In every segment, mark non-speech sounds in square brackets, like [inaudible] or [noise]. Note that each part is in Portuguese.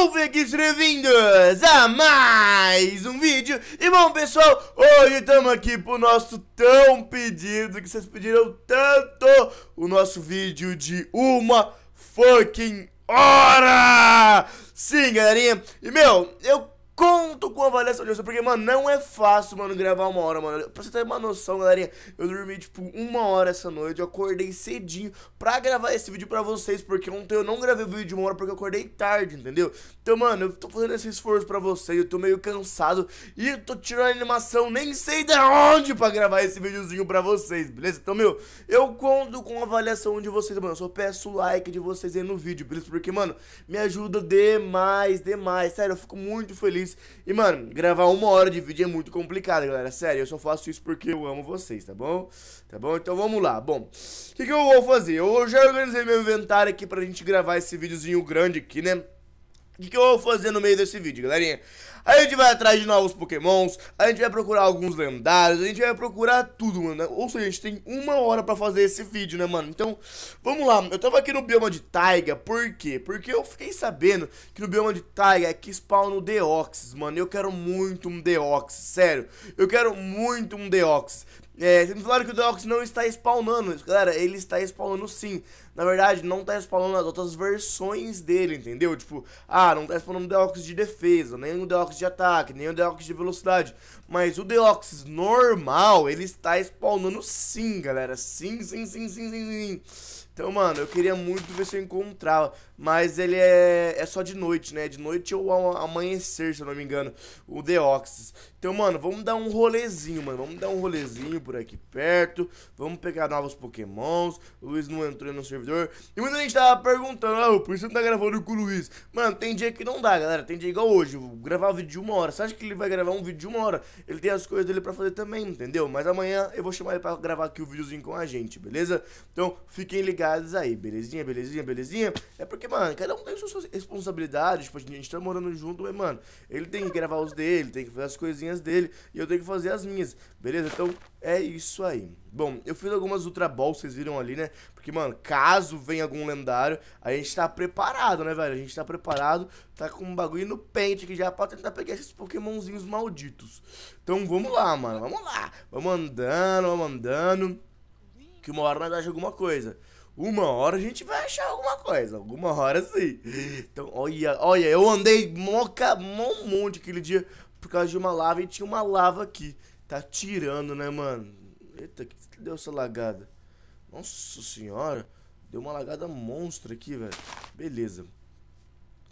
sejam bem-vindos a mais um vídeo. E bom, pessoal, hoje estamos aqui pro nosso tão pedido Que vocês pediram tanto O nosso vídeo de uma fucking hora. Sim, galerinha. E, meu, eu conto com a avaliação de você, porque, mano, não é fácil, mano, gravar uma hora, mano. Pra você ter uma noção, galerinha, eu dormi, tipo, uma hora essa noite, eu acordei cedinho pra gravar esse vídeo pra vocês, porque ontem eu não gravei o vídeo de uma hora porque eu acordei tarde, entendeu? Então, mano, eu tô fazendo esse esforço pra vocês, eu tô meio cansado e tô tirando a animação, nem sei de onde pra gravar esse videozinho pra vocês, beleza? Então, meu, eu conto com a avaliação de vocês, mano, eu só peço o like de vocês aí no vídeo, beleza? Porque, mano, me ajuda demais, demais, sério, eu fico muito feliz vocês. E, mano, gravar uma hora de vídeo é muito complicado, galera. Sério, eu só faço isso porque eu amo vocês, tá bom? Tá bom? Então vamos lá. Bom, o que, que eu vou fazer? Eu já organizei meu inventário aqui pra gente gravar esse videozinho grande aqui, né? O que, que eu vou fazer no meio desse vídeo, galerinha? A gente vai atrás de novos pokémons, a gente vai procurar alguns lendários, a gente vai procurar tudo, mano. Ou seja, a gente tem uma hora pra fazer esse vídeo, né, mano? Então, vamos lá. Eu tava aqui no bioma de Taiga, por quê? Porque eu fiquei sabendo que no bioma de Taiga é que spawn o Deoxys, mano. Eu quero muito um Deoxys, sério. Eu quero muito um Deoxys. É, vocês me falaram que o Deoxys não está spawnando. Galera, ele está spawnando sim. Na verdade, não está spawnando as outras versões dele, entendeu? Tipo, ah, não está spawnando o Deoxys de defesa, nem o Deoxys de ataque, nem o Deoxys de velocidade. Mas o Deoxys normal, ele está spawnando sim, galera. Sim, sim, sim, sim, sim, sim. Então, mano, eu queria muito ver se eu encontrava. Mas ele é, é só de noite, né? De noite ou amanhecer, se eu não me engano. O Deoxys. Então, mano, vamos dar um rolezinho, mano. Vamos dar um rolezinho por aqui perto. Vamos pegar novos pokémons. O Luiz não entrou no servidor. E muita gente tava perguntando, ah, por isso não tá gravando com o Luiz. Mano, tem dia que não dá, galera. Tem dia igual hoje. Vou gravar um vídeo de uma hora. Você acha que ele vai gravar um vídeo de uma hora? Ele tem as coisas dele pra fazer também, entendeu? Mas amanhã eu vou chamar ele pra gravar aqui o videozinho com a gente, beleza? Então, fiquem ligados aí, belezinha, belezinha, belezinha? É porque, mano, cada um tem suas responsabilidades, tipo, a gente tá morando junto, mas, mano, ele tem que gravar os dele, tem que fazer as coisinhas dele, e eu tenho que fazer as minhas, beleza? Então, é isso aí. Bom, eu fiz algumas Ultra Balls, vocês viram ali, né? Porque, mano, caso venha algum lendário, a gente tá preparado, né, velho? A gente tá preparado, tá com um bagulho no pente aqui já pra tentar pegar esses pokémonzinhos malditos. Então, vamos lá, mano, vamos lá. Vamos andando, vamos andando, que uma hora nós achamos alguma coisa. Uma hora a gente vai achar alguma coisa. Alguma hora sim. Então, olha, olha, eu andei moca, um monte aquele dia por causa de uma lava e tinha uma lava aqui. Tá tirando, né, mano? Eita, que deu essa lagada? Nossa senhora. Deu uma lagada monstra aqui, velho. Beleza.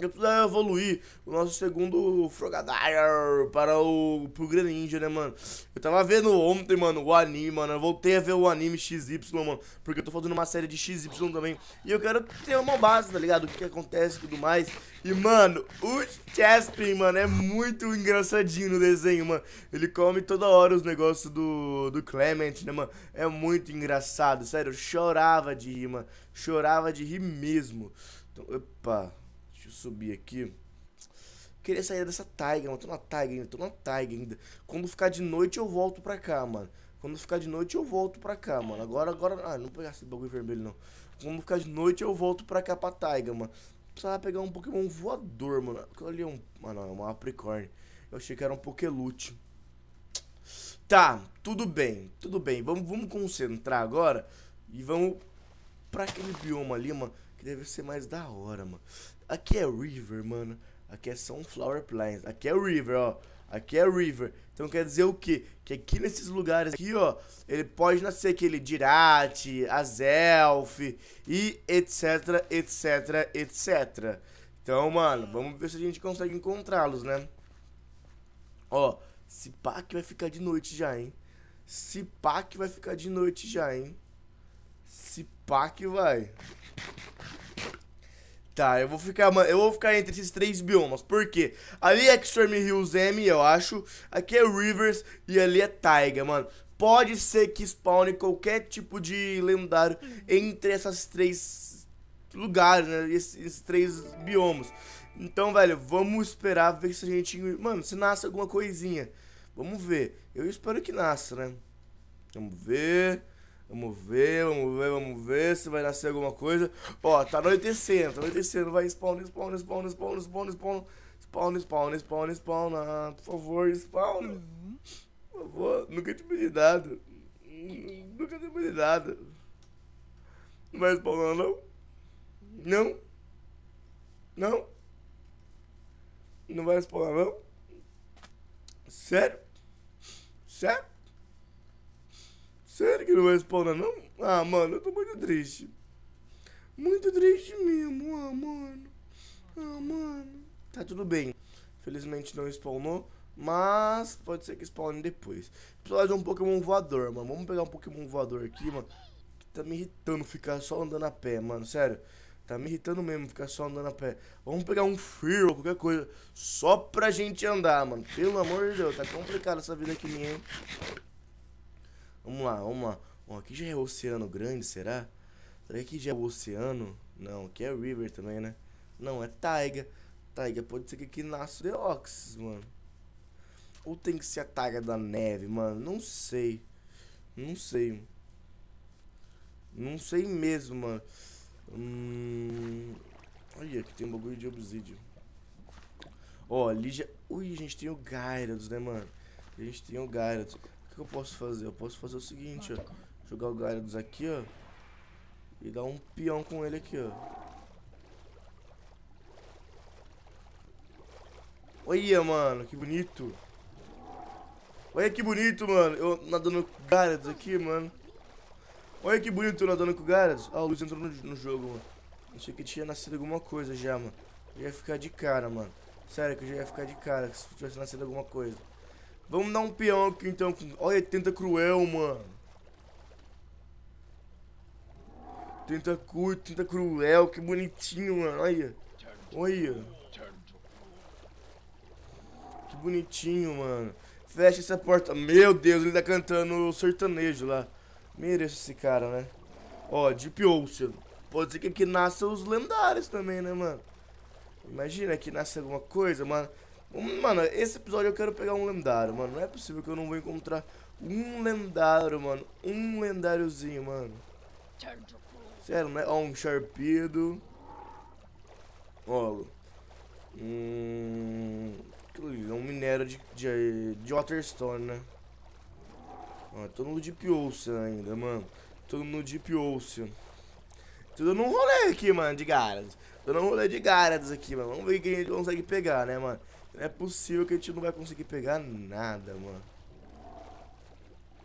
Eu preciso evoluir o nosso segundo Frogadier para o pro Greninja, né, mano? Eu tava vendo ontem, mano, o anime, mano. Eu voltei a ver o anime XY, mano. Porque eu tô fazendo uma série de XY também. E eu quero ter uma base, tá ligado? O que, que acontece e tudo mais. E, mano, o Chespin, mano, é muito engraçadinho no desenho, mano. Ele come toda hora os negócios do, do Clement, né, mano? É muito engraçado, sério. Eu chorava de rir, mano. Chorava de rir mesmo. Então, opa. Deixa eu subir aqui. Queria sair dessa taiga, mano. Tô na taiga ainda, tô na taiga ainda. Quando ficar de noite eu volto pra cá, mano. Quando ficar de noite eu volto pra cá, mano. Agora, agora. Ah, não pegar esse bagulho vermelho, não. Quando ficar de noite eu volto pra cá pra taiga, mano. Precisava pegar um Pokémon voador, mano. É um. Não, é uma Apricorn. Eu achei que era um Pokélute. Tá, tudo bem, tudo bem. Vamos, vamos concentrar agora e vamos pra aquele bioma ali, mano, que deve ser mais da hora, mano. Aqui é River, mano. Aqui é Sunflower Plains. Aqui é River, ó. Aqui é River. Então quer dizer o quê? Que aqui nesses lugares aqui, ó, ele pode nascer aquele Dirate, Azelf e etc, etc, etc. Então, mano, vamos ver se a gente consegue encontrá-los, né? Ó, se pá que vai ficar de noite já, hein? Se pá que vai ficar de noite já, hein? Se pá que vai. Tá, eu vou ficar, eu vou ficar entre esses três biomas. Por quê? Ali é Extreme Hills M, eu acho. Aqui é Rivers e ali é Taiga, mano. Pode ser que spawne qualquer tipo de lendário entre essas três lugares, né? Esses, esses três biomas. Então, velho, vamos esperar ver se a gente... Mano, se nasce alguma coisinha. Vamos ver. Eu espero que nasça, né? Vamos ver. Vamos ver, vamos ver, vamos ver se vai nascer alguma coisa. Ó, tá anoitecendo, tá anoitecendo. Vai, spawn, spawn, spawn, spawn, spawn, spawn. Spawn, spawn, spawn, spawn. Ah, por favor, spawn. Por favor, nunca te pedi nada. Nunca te pedi nada. Não vai spawnar, não? Não? Não? Não vai spawnar, não? Sério? Sério? Sério que não vai spawnar, não? Ah, mano, eu tô muito triste. Muito triste mesmo. Ah, mano. Ah, mano. Tá tudo bem. Felizmente não spawnou. Mas pode ser que spawne depois. Precisa de um Pokémon voador, mano. Vamos pegar um Pokémon voador aqui, mano. Que tá me irritando ficar só andando a pé, mano. Sério. Tá me irritando mesmo ficar só andando a pé. Vamos pegar um Fear ou qualquer coisa. Só pra gente andar, mano. Pelo amor de Deus. Tá complicado essa vida aqui minha, hein? Vamos lá, vamos lá. Ó, aqui já é oceano grande, será? Será que aqui já é o oceano? Não, aqui é river também, né? Não, é taiga. Taiga pode ser que aqui nasça o Deoxys, mano. Ou tem que ser a taiga da neve, mano? Não sei. Não sei. Não sei mesmo, mano. Hum... Olha, aqui tem um bagulho de obsidian. Ó, ali já... Ui, a gente tem o Gyarados, né, mano? A gente tem o Gyarados que eu posso fazer? Eu posso fazer o seguinte, ó. Jogar o Gyarados aqui, ó. E dar um peão com ele aqui, ó. Olha, mano, que bonito. Olha que bonito, mano. Eu nadando com o Gyarados aqui, mano. Olha que bonito eu nadando com o Gyarados. Ah, o Luiz entrou no, no jogo, mano. Achei que tinha nascido alguma coisa já, mano. Eu ia ficar de cara, mano. Sério que eu já ia ficar de cara se tivesse nascido alguma coisa. Vamos dar um peão aqui então. Olha, tenta cruel, mano. Tenta curto, tenta cruel, que bonitinho, mano. Olha. Olha. Que bonitinho, mano. Fecha essa porta. Meu Deus, ele tá cantando sertanejo lá. Mereço esse cara, né? Ó, Deep Ocean. Pode ser que aqui nasça os lendários também, né, mano? Imagina que nasce alguma coisa, mano. Mano, esse episódio eu quero pegar um lendário, mano. Não é possível que eu não vou encontrar um lendário, mano. Um lendáriozinho, mano. Sério, né? Ó, um Sharpedo. Ó. É um minério de, de, de Waterstone, né? Ó, tô no Deep Ocean ainda, mano. Tô no Deep Ocean. Tudo num rolê aqui, mano, de Garados. Tô num rolê de Garados aqui, mano. Vamos ver quem a gente consegue pegar, né, mano. É possível que a gente não vai conseguir pegar nada, mano.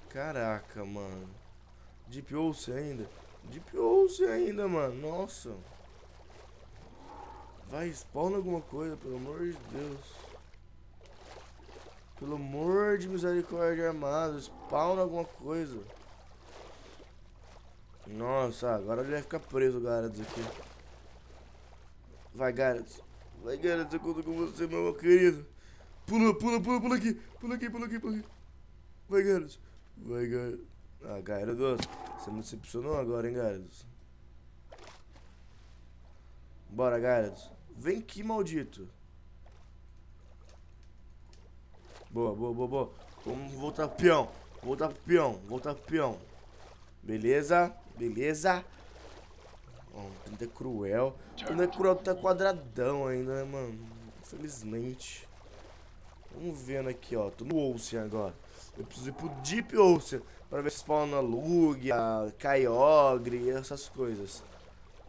Caraca, mano. Deep Ocean ainda? Deep Ocean ainda, mano. Nossa. Vai, spawna alguma coisa, pelo amor de Deus. Pelo amor de misericórdia armado, spawna alguma coisa. Nossa, agora ele vai ficar preso, Garados, aqui. Vai, Garados. Vai, Garados, eu conto com você, meu querido. Pula, pula, pula, pula aqui. Pula aqui, pula aqui, pula aqui. Vai, Garados. Vai, Garados. Ah, Garados. Você me decepcionou agora, hein, Garados. Bora, Garados. Vem aqui, maldito. Boa, boa, boa, boa. Vamos voltar pro peão. Voltar pro peão. Voltar pro peão. Beleza? Beleza? Ó, oh, cruel. Tenda cruel tá quadradão ainda, né, mano? Infelizmente. Vamos vendo aqui, ó. Tô no Ocean agora. Eu preciso ir pro Deep Ocean pra ver se spawna Lugia, Kyogre e essas coisas.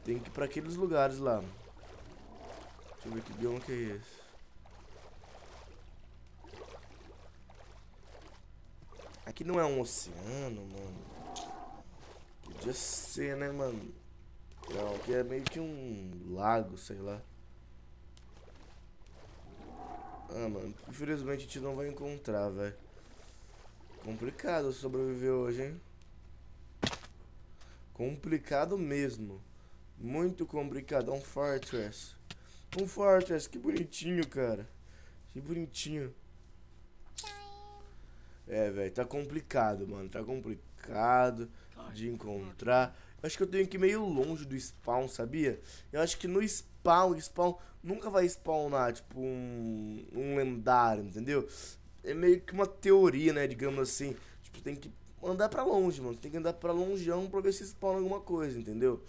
Tem que ir pra aqueles lugares lá. Deixa eu ver que bioma que é esse. Aqui não é um oceano, mano. Podia ser, né, mano? Não, aqui é meio que um lago, sei lá. Ah, mano, infelizmente a gente não vai encontrar, velho. Complicado sobreviver hoje, hein? Complicado mesmo. Muito complicado. Um Fortress. Um Fortress, que bonitinho, cara. Que bonitinho. É, velho, tá complicado, mano. Tá complicado de encontrar. Acho que eu tenho que ir meio longe do spawn, sabia? Eu acho que no spawn, spawn nunca vai spawnar, tipo, um, um lendário, entendeu? É meio que uma teoria, né, digamos assim. Tipo, tem que andar pra longe, mano. Tem que andar pra longeão pra ver se spawna alguma coisa, entendeu?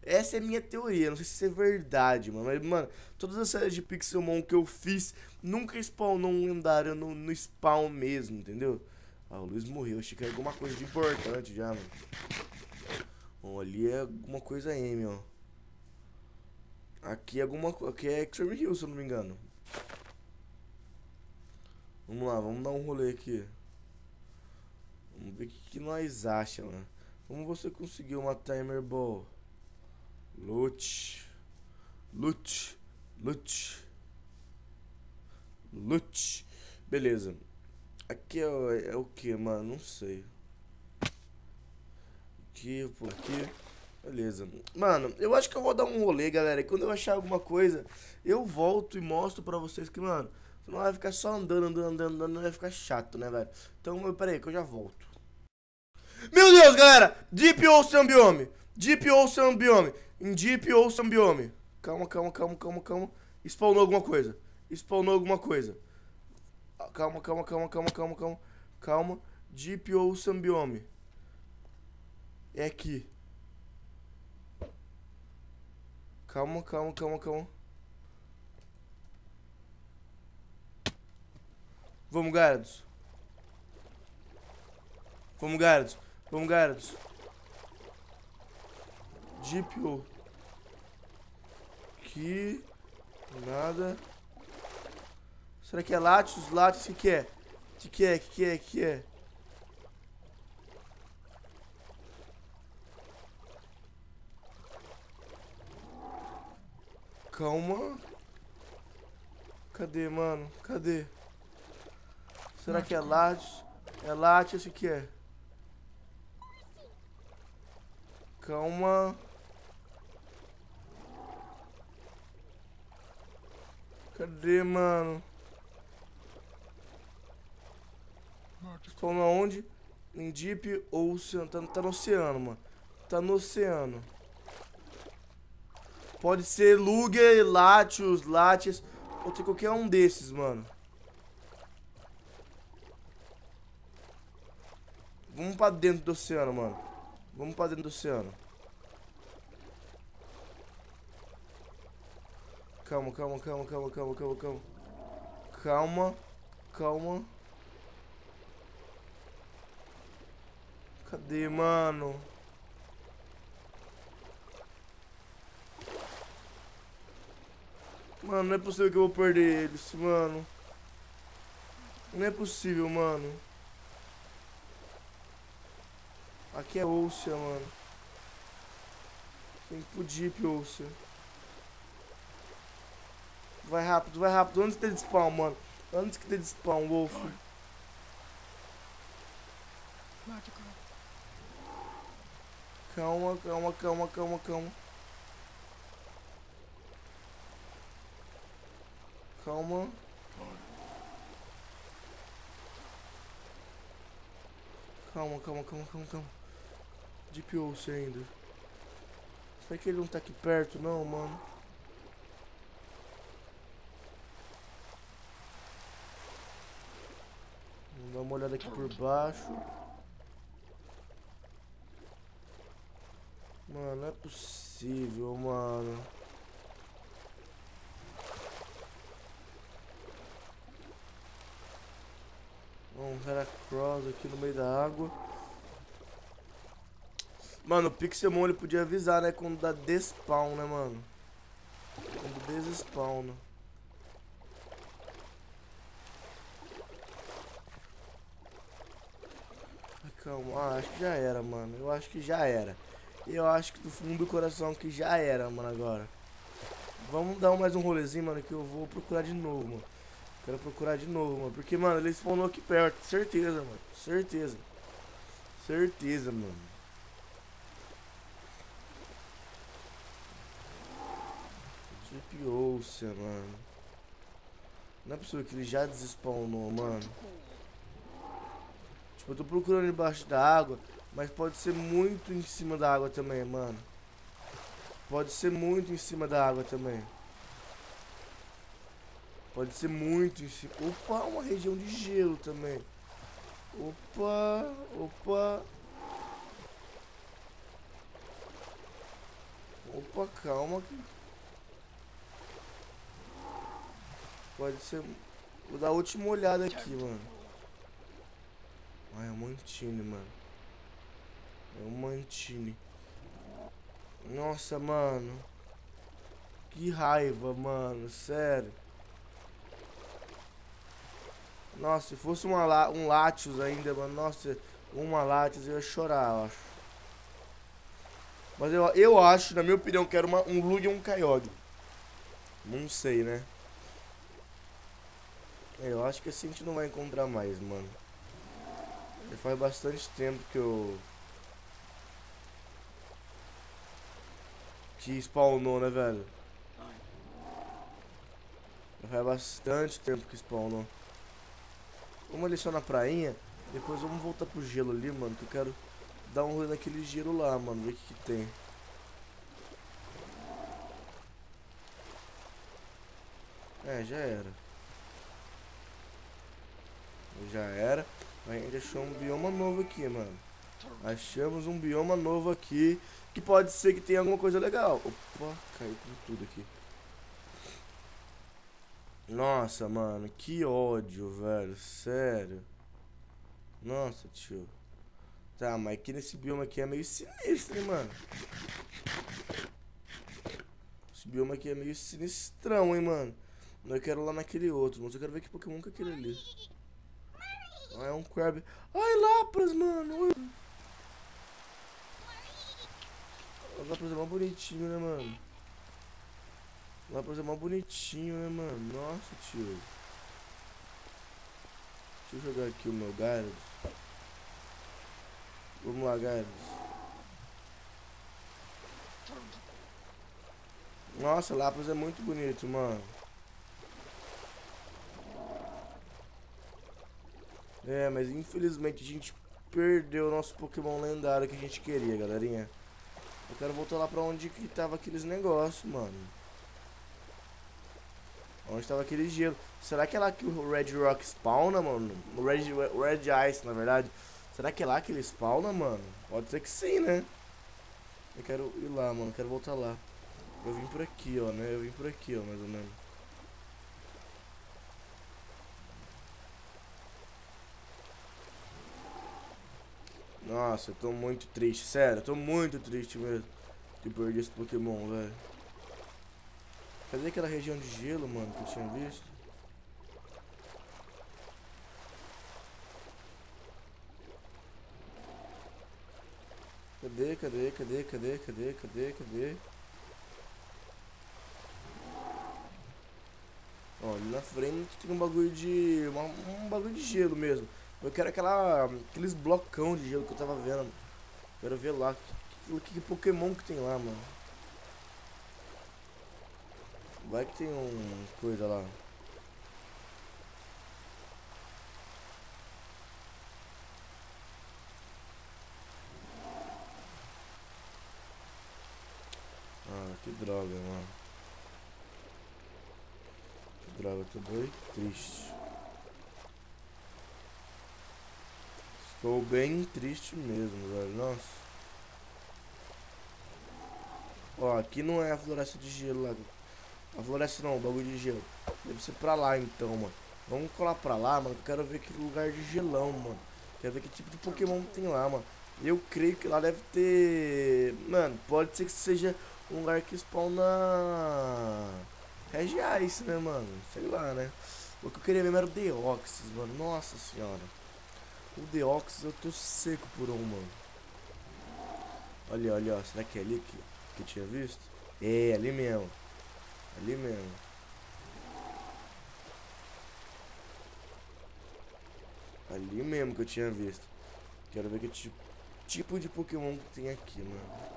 Essa é a minha teoria, não sei se isso é verdade, mano. Mas, mano, todas as séries de Pixelmon que eu fiz nunca spawnou um lendário no, no spawn mesmo, entendeu? Ah, o Luiz morreu, achei que era alguma coisa de importante já, mano. Bom, ali é alguma coisa M, ó. Aqui é alguma Aqui é Extreme Hill, se eu não me engano. Vamos lá, vamos dar um rolê aqui. Vamos ver o que, que nós achamos, né? Como você conseguiu uma Timer Ball? Lute. Lute. Lute. Lute. Beleza. Aqui é, é o que, mano? Não sei. Aqui, por aqui. Beleza. Mano, eu acho que eu vou dar um rolê, galera. E quando eu achar alguma coisa, eu volto e mostro pra vocês que, mano, não vai ficar só andando, andando, andando, andando, vai ficar chato, né, velho? Então, peraí, que eu já volto. Meu Deus, galera! Deep Ocean Biome! Deep Ocean Biome! Em Deep Ocean Biome! Calma, calma, calma, calma, calma. Spawnou alguma coisa. Spawnou alguma coisa. Calma, calma, calma, calma, calma, calma. Calma. Deep Ocean Biome. É aqui. Calma, calma, calma, calma. Vamos, Gyarados. Vamos, Gyarados. Vamos, Gyarados. Deep Aqui. Nada. Será que é Latios? Latios, o que, que é? O que, que é? O que, que é? O que, que é? Calma. Cadê, mano? Cadê? Será que é Latios? É Latios, o que é? Calma. Cadê, mano? Spawna onde? Em Deep Ocean. Tá, tá no oceano, mano. Tá no oceano. Pode ser Luger, Latios, Latias. Pode ser qualquer um desses, mano. Vamos pra dentro do oceano, mano. Vamos pra dentro do oceano. Calma, calma, calma, calma, calma, calma, calma. Calma, calma. Cadê, mano? Mano, não é possível que eu vou perder eles, mano. Não é possível, mano. Aqui é Ocean, mano. Tem que ir pro Deep Ocean. Vai rápido, vai rápido. Antes de spawn, mano. Antes que de spawn, Wolf. Calma, calma, calma, calma, calma. Calma. Calma, calma, calma, calma, calma. Deep Ocean ainda. Será que ele não tá aqui perto, não, mano? Vamos dar uma olhada aqui por baixo. Mano, não é possível, mano. Um Heracross aqui no meio da água. Mano, o Pixelmon ele podia avisar, né? Quando dá despawn, né, mano? Quando desespawna. Calma, ah, acho que já era, mano. Eu acho que já era. Eu acho que do fundo do coração que já era, mano, agora. Vamos dar mais um rolezinho, mano, que eu vou procurar de novo, mano. Quero procurar de novo, mano. Porque, mano, ele spawnou aqui perto. Certeza, mano. Certeza. Certeza, mano. Ocean, mano. Não é possível que ele já desspawnou, mano. Tipo, eu tô procurando embaixo da água. Mas pode ser muito em cima da água também, mano. Pode ser muito em cima da água também. Pode ser muito cima. Opa, uma região de gelo também. Opa, opa. Opa, calma. Pode ser... Vou dar a última olhada aqui, mano. Ai, é o Mantine, mano. É o Mantine. Nossa, mano. Que raiva, mano. Sério. Nossa, se fosse uma, um Latios ainda, mano. Nossa, uma Latios eu ia chorar, eu acho. Mas eu, eu acho, na minha opinião, que era uma, um Lug e um Kyogre. Não sei, né? É, eu acho que assim a gente não vai encontrar mais, mano. Já faz bastante tempo que eu... Que spawnou, né, velho? Já faz bastante tempo que spawnou. Vamos ali só na prainha. Depois vamos voltar pro gelo ali, mano. Que eu quero dar um rolê naquele gelo lá, mano. Ver o que, que tem. É, já era. Já era. A gente achou um bioma novo aqui, mano. Achamos um bioma novo aqui. Que pode ser que tenha alguma coisa legal. Opa, caiu com tudo aqui. Nossa, mano, que ódio, velho. Sério. Nossa, tio. Tá, mas aqui nesse bioma aqui é meio sinistro, hein, mano. Esse bioma aqui é meio sinistrão, hein, mano. Eu quero lá naquele outro, mas eu quero ver que Pokémon que é aquele ali. Ah, é um Crab. Ai, Lapras, mano. Lapras é mais bonitinho, né, mano? Lapras é mais bonitinho, né, mano? Nossa, tio. Deixa eu jogar aqui o meu Gyarados. Vamos lá, Gyarados. Nossa, Lapras é muito bonito, mano. É, mas infelizmente a gente perdeu o nosso Pokémon lendário que a gente queria, galerinha. Eu quero voltar lá pra onde que tava aqueles negócios, mano. Onde tava aquele gelo. Será que é lá que o Red Rock spawna, mano? O Red, Red Ice, na verdade. Será que é lá que ele spawna, mano? Pode ser que sim, né? Eu quero ir lá, mano. Quero voltar lá. Eu vim por aqui, ó, né? Eu vim por aqui, ó, mais ou menos. Nossa, eu tô muito triste, sério, eu tô muito triste mesmo de perder esse Pokémon, velho. Cadê aquela região de gelo, mano, que eu tinha visto? Cadê, cadê, cadê, cadê, cadê, cadê, cadê? Ó, ali na frente tem um bagulho de... Uma, um bagulho de gelo mesmo. Eu quero aquela, aqueles blocão de gelo que eu tava vendo. Quero ver lá. Que, que, que Pokémon que tem lá, mano. Vai que tem um coisa lá. Ah, que droga, mano. Que droga, tô doido triste. Estou bem triste mesmo, velho. Nossa. Ó, aqui não é a floresta de gelo lá. A floresta não, o bagulho de gelo. Deve ser pra lá então, mano. Vamos colar pra lá, mano. Quero ver que lugar de gelão, mano. Quero ver que tipo de Pokémon tem lá, mano. Eu creio que lá deve ter. Mano, pode ser que seja um lugar que spawna. Regiais, né, mano? Sei lá, né? O que eu queria mesmo era o Deoxys, mano. Nossa senhora. O Deoxys eu tô seco por um, mano. Olha, olha, ó. Será que é ali que, que eu tinha visto? É, ali mesmo. Ali mesmo. Ali mesmo que eu tinha visto. Quero ver que tipo, de Pokémon que tem aqui, mano.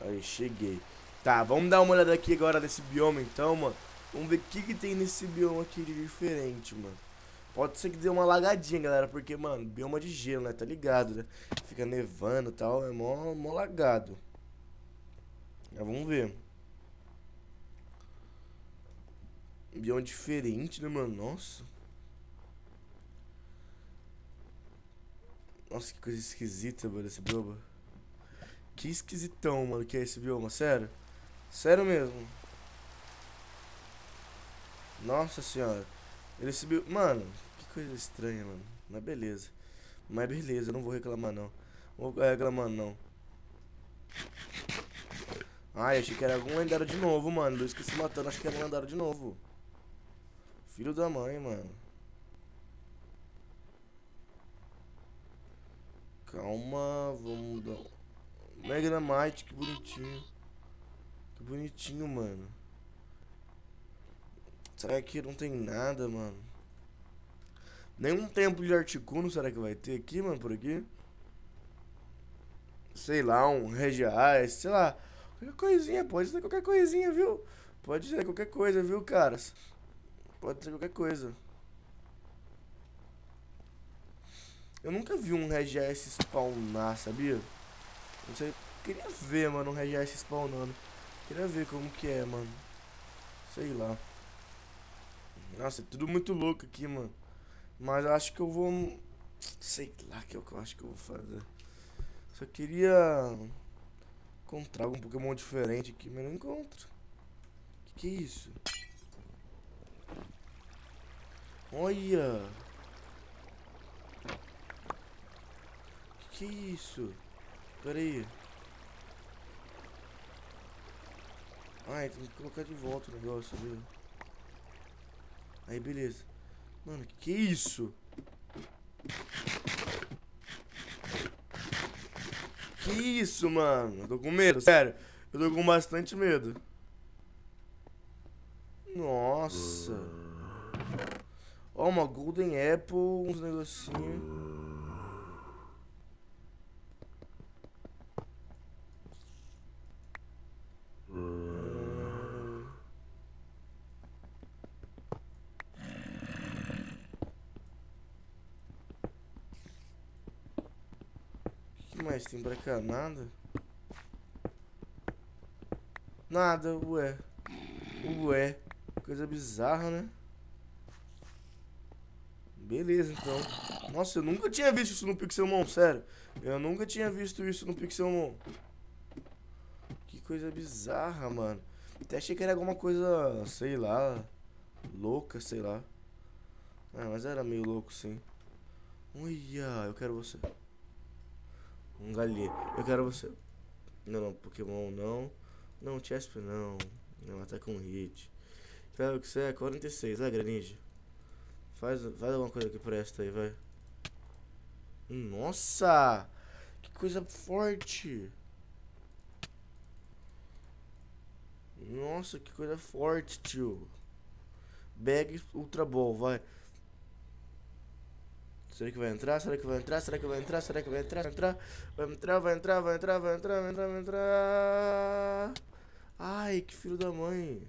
Aí, cheguei. Tá, vamos dar uma olhada aqui agora nesse bioma então, mano. Vamos ver o que, que tem nesse bioma aqui de diferente, mano. Pode ser que dê uma lagadinha, galera, porque, mano, bioma de gelo, né? Tá ligado, né? Fica nevando e tal, é mó, mó lagado. Mas vamos ver. Bioma diferente, né, mano? Nossa. Nossa, que coisa esquisita, mano, esse bioma. Que esquisitão, mano, que é esse bioma, sério. Sério mesmo. Nossa senhora. Ele subiu. Mano, coisa estranha, mano. Mas beleza. Mas beleza, não vou reclamar não. Não vou reclamar não. Ai, achei que era algum lendário de novo, mano. Luiz que se matando, acho que era um lendário de novo. Filho da mãe, mano. Calma, vamos dar. Megramite, que bonitinho. Que bonitinho, mano. Será que não tem nada, mano? Nenhum templo de Articuno será que vai ter aqui, mano, por aqui? Sei lá, um Regiais, sei lá. Qualquer coisinha, pode ser qualquer coisinha, viu? Pode ser qualquer coisa, viu, caras? Pode ser qualquer coisa. Eu nunca vi um Regiais spawnar, sabia? Não sei. Queria ver, mano, um Regiais spawnando. Queria ver como que é, mano. Sei lá. Nossa, é tudo muito louco aqui, mano. Mas acho que eu vou. Sei lá que é o que eu acho que eu vou fazer. Só queria encontrar algum Pokémon diferente aqui, mas não encontro. Que que é isso? Olha! Que que é isso? Pera aí. Ai, tem que colocar de volta o negócio ali. Aí, beleza. Mano, que isso? Que isso, mano? Eu tô com medo, sério. Eu tô com bastante medo. Nossa. Ó, uma Golden Apple, uns negocinhos. Mais tem pra cá? Nada? Nada, ué. Ué. Coisa bizarra, né? Beleza, então. Nossa, eu nunca tinha visto isso no Pixelmon, sério. Eu nunca tinha visto isso no Pixelmon. Que coisa bizarra, mano. Até achei que era alguma coisa, sei lá, louca, sei lá. Ah, mas era meio louco, sim. Olha, eu quero você. Um galinha. Eu quero você. Não, não, Pokémon não. Não, Chesp não. Não, ataca um hit. Claro que você é 46, vai, Greninja. Faz, faz alguma coisa que presta aí, vai. Nossa! Que coisa forte! Nossa, que coisa forte, tio. Bag Ultra Ball, vai. Será que vai entrar? Será que vai entrar? Será que vai entrar? Será que vai entrar? Vai entrar? Vai entrar, vai entrar, vai entrar, vai entrar, vai entrar, vai entrar. Ai, que filho da mãe.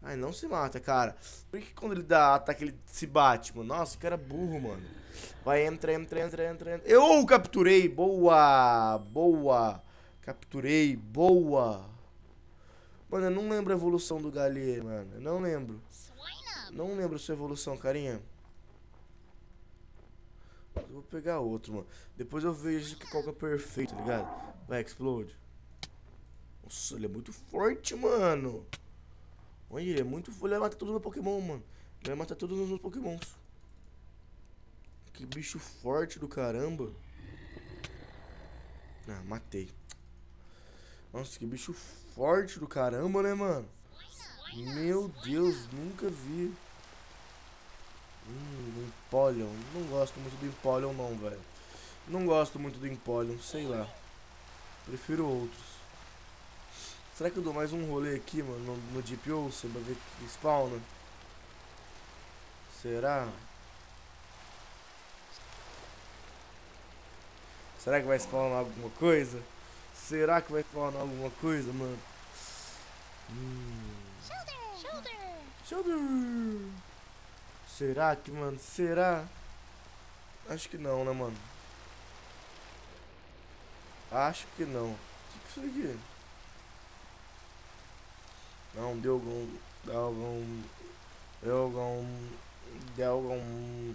Ai, não se mata, cara. Por que quando ele dá ataque ele se bate, mano? Nossa, que cara burro, mano. Vai, entra, entra, entra, entra, entra. Eu capturei! Boa! Boa! Capturei, boa! Mano, eu não lembro a evolução do Galê, mano. Eu não lembro. Não lembro sua evolução, carinha. Eu vou pegar outro, mano. Depois eu vejo que qual que é perfeito, tá ligado? Vai, explode. Nossa, ele é muito forte, mano. Olha, ele é muito forte. Ele vai matar todos os Pokémon, mano. Ele vai matar todos os meus Pokémons. Que bicho forte do caramba. Ah, matei. Nossa, que bicho forte do caramba, né, mano? Meu Deus, nunca vi. Hum, Empoleon. Não gosto muito do Empoleon não, velho. Não gosto muito do Empoleon, sei lá. Prefiro outros. Será que eu dou mais um rolê aqui, mano, no, no Deep Ocean pra ver que spawna? Será? Será que vai spawnar alguma coisa? Será que vai spawnar alguma coisa, mano? Hum. Shoulder! Shoulder! Shoulder! Será que, mano? Será? Acho que não, né, mano? Acho que não. O que, que é isso aqui? Não, deu algum. Deu algum. Elgon. Delgon.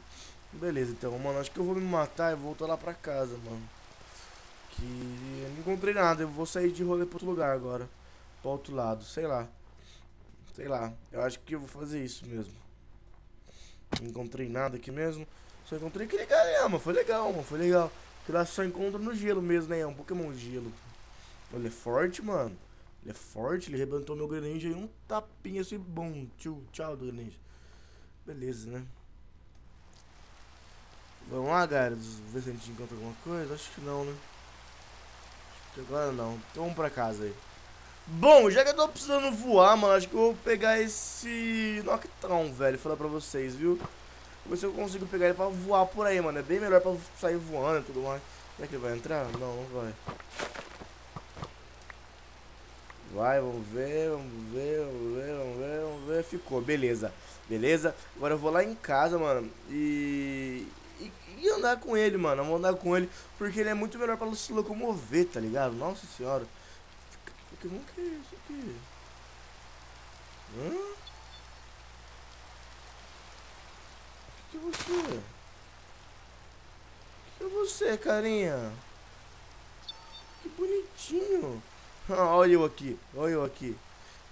Beleza, então, mano, acho que eu vou me matar e voltar lá pra casa, mano. Que eu não encontrei nada, eu vou sair de rolê pra outro lugar agora. Pra outro lado, sei lá. Sei lá, eu acho que eu vou fazer isso mesmo. Não encontrei nada aqui mesmo. Só encontrei aquele galhama, foi legal, mano, foi legal. Que lá só encontra no gelo mesmo, né? É um Pokémon gelo. Ele é forte, mano. Ele é forte, ele arrebentou meu Greninja e um tapinha assim, bom. Tchau, tchau, Greninja. Beleza, né? Vamos lá, galera, ver se a gente encontra alguma coisa. Acho que não, né? Acho que agora não. Então vamos pra casa aí. Bom, já que eu tô precisando voar, mano, acho que eu vou pegar esse Noctown, velho, falar pra vocês, viu? Ver se eu consigo pegar ele pra voar por aí, mano. É bem melhor pra sair voando e tudo mais. Será que ele vai entrar? Não, não vai. Vai, vamos ver, vamos ver, vamos ver, vamos ver, vamos ver. Ficou, beleza. Beleza? Agora eu vou lá em casa, mano, e... E, e andar com ele, mano. Eu vou andar com ele porque ele é muito melhor pra se locomover, tá ligado? Nossa senhora. Pokémon que é isso aqui? Hã? Que que é você? Que é você, carinha? Que bonitinho. [laughs] Olha eu aqui, olha eu aqui.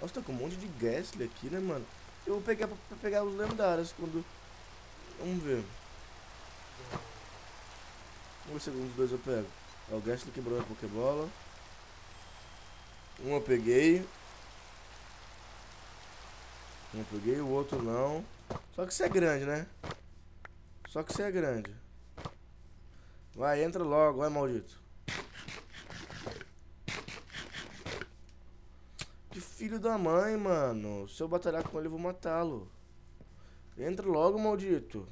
Nossa, tá com um monte de Gastly aqui, né, mano? Eu vou pegar pra, pegar os lendários quando... Vamos ver. Vamos ver se um dos dois eu pego. É, o Gastly quebrou a Pokébola. Um eu peguei. Um eu peguei, o outro não. Só que você é grande, né? Só que você é grande. Vai, entra logo, vai, maldito. Que filho da mãe, mano. Se eu batalhar com ele, eu vou matá-lo. Entra logo, maldito.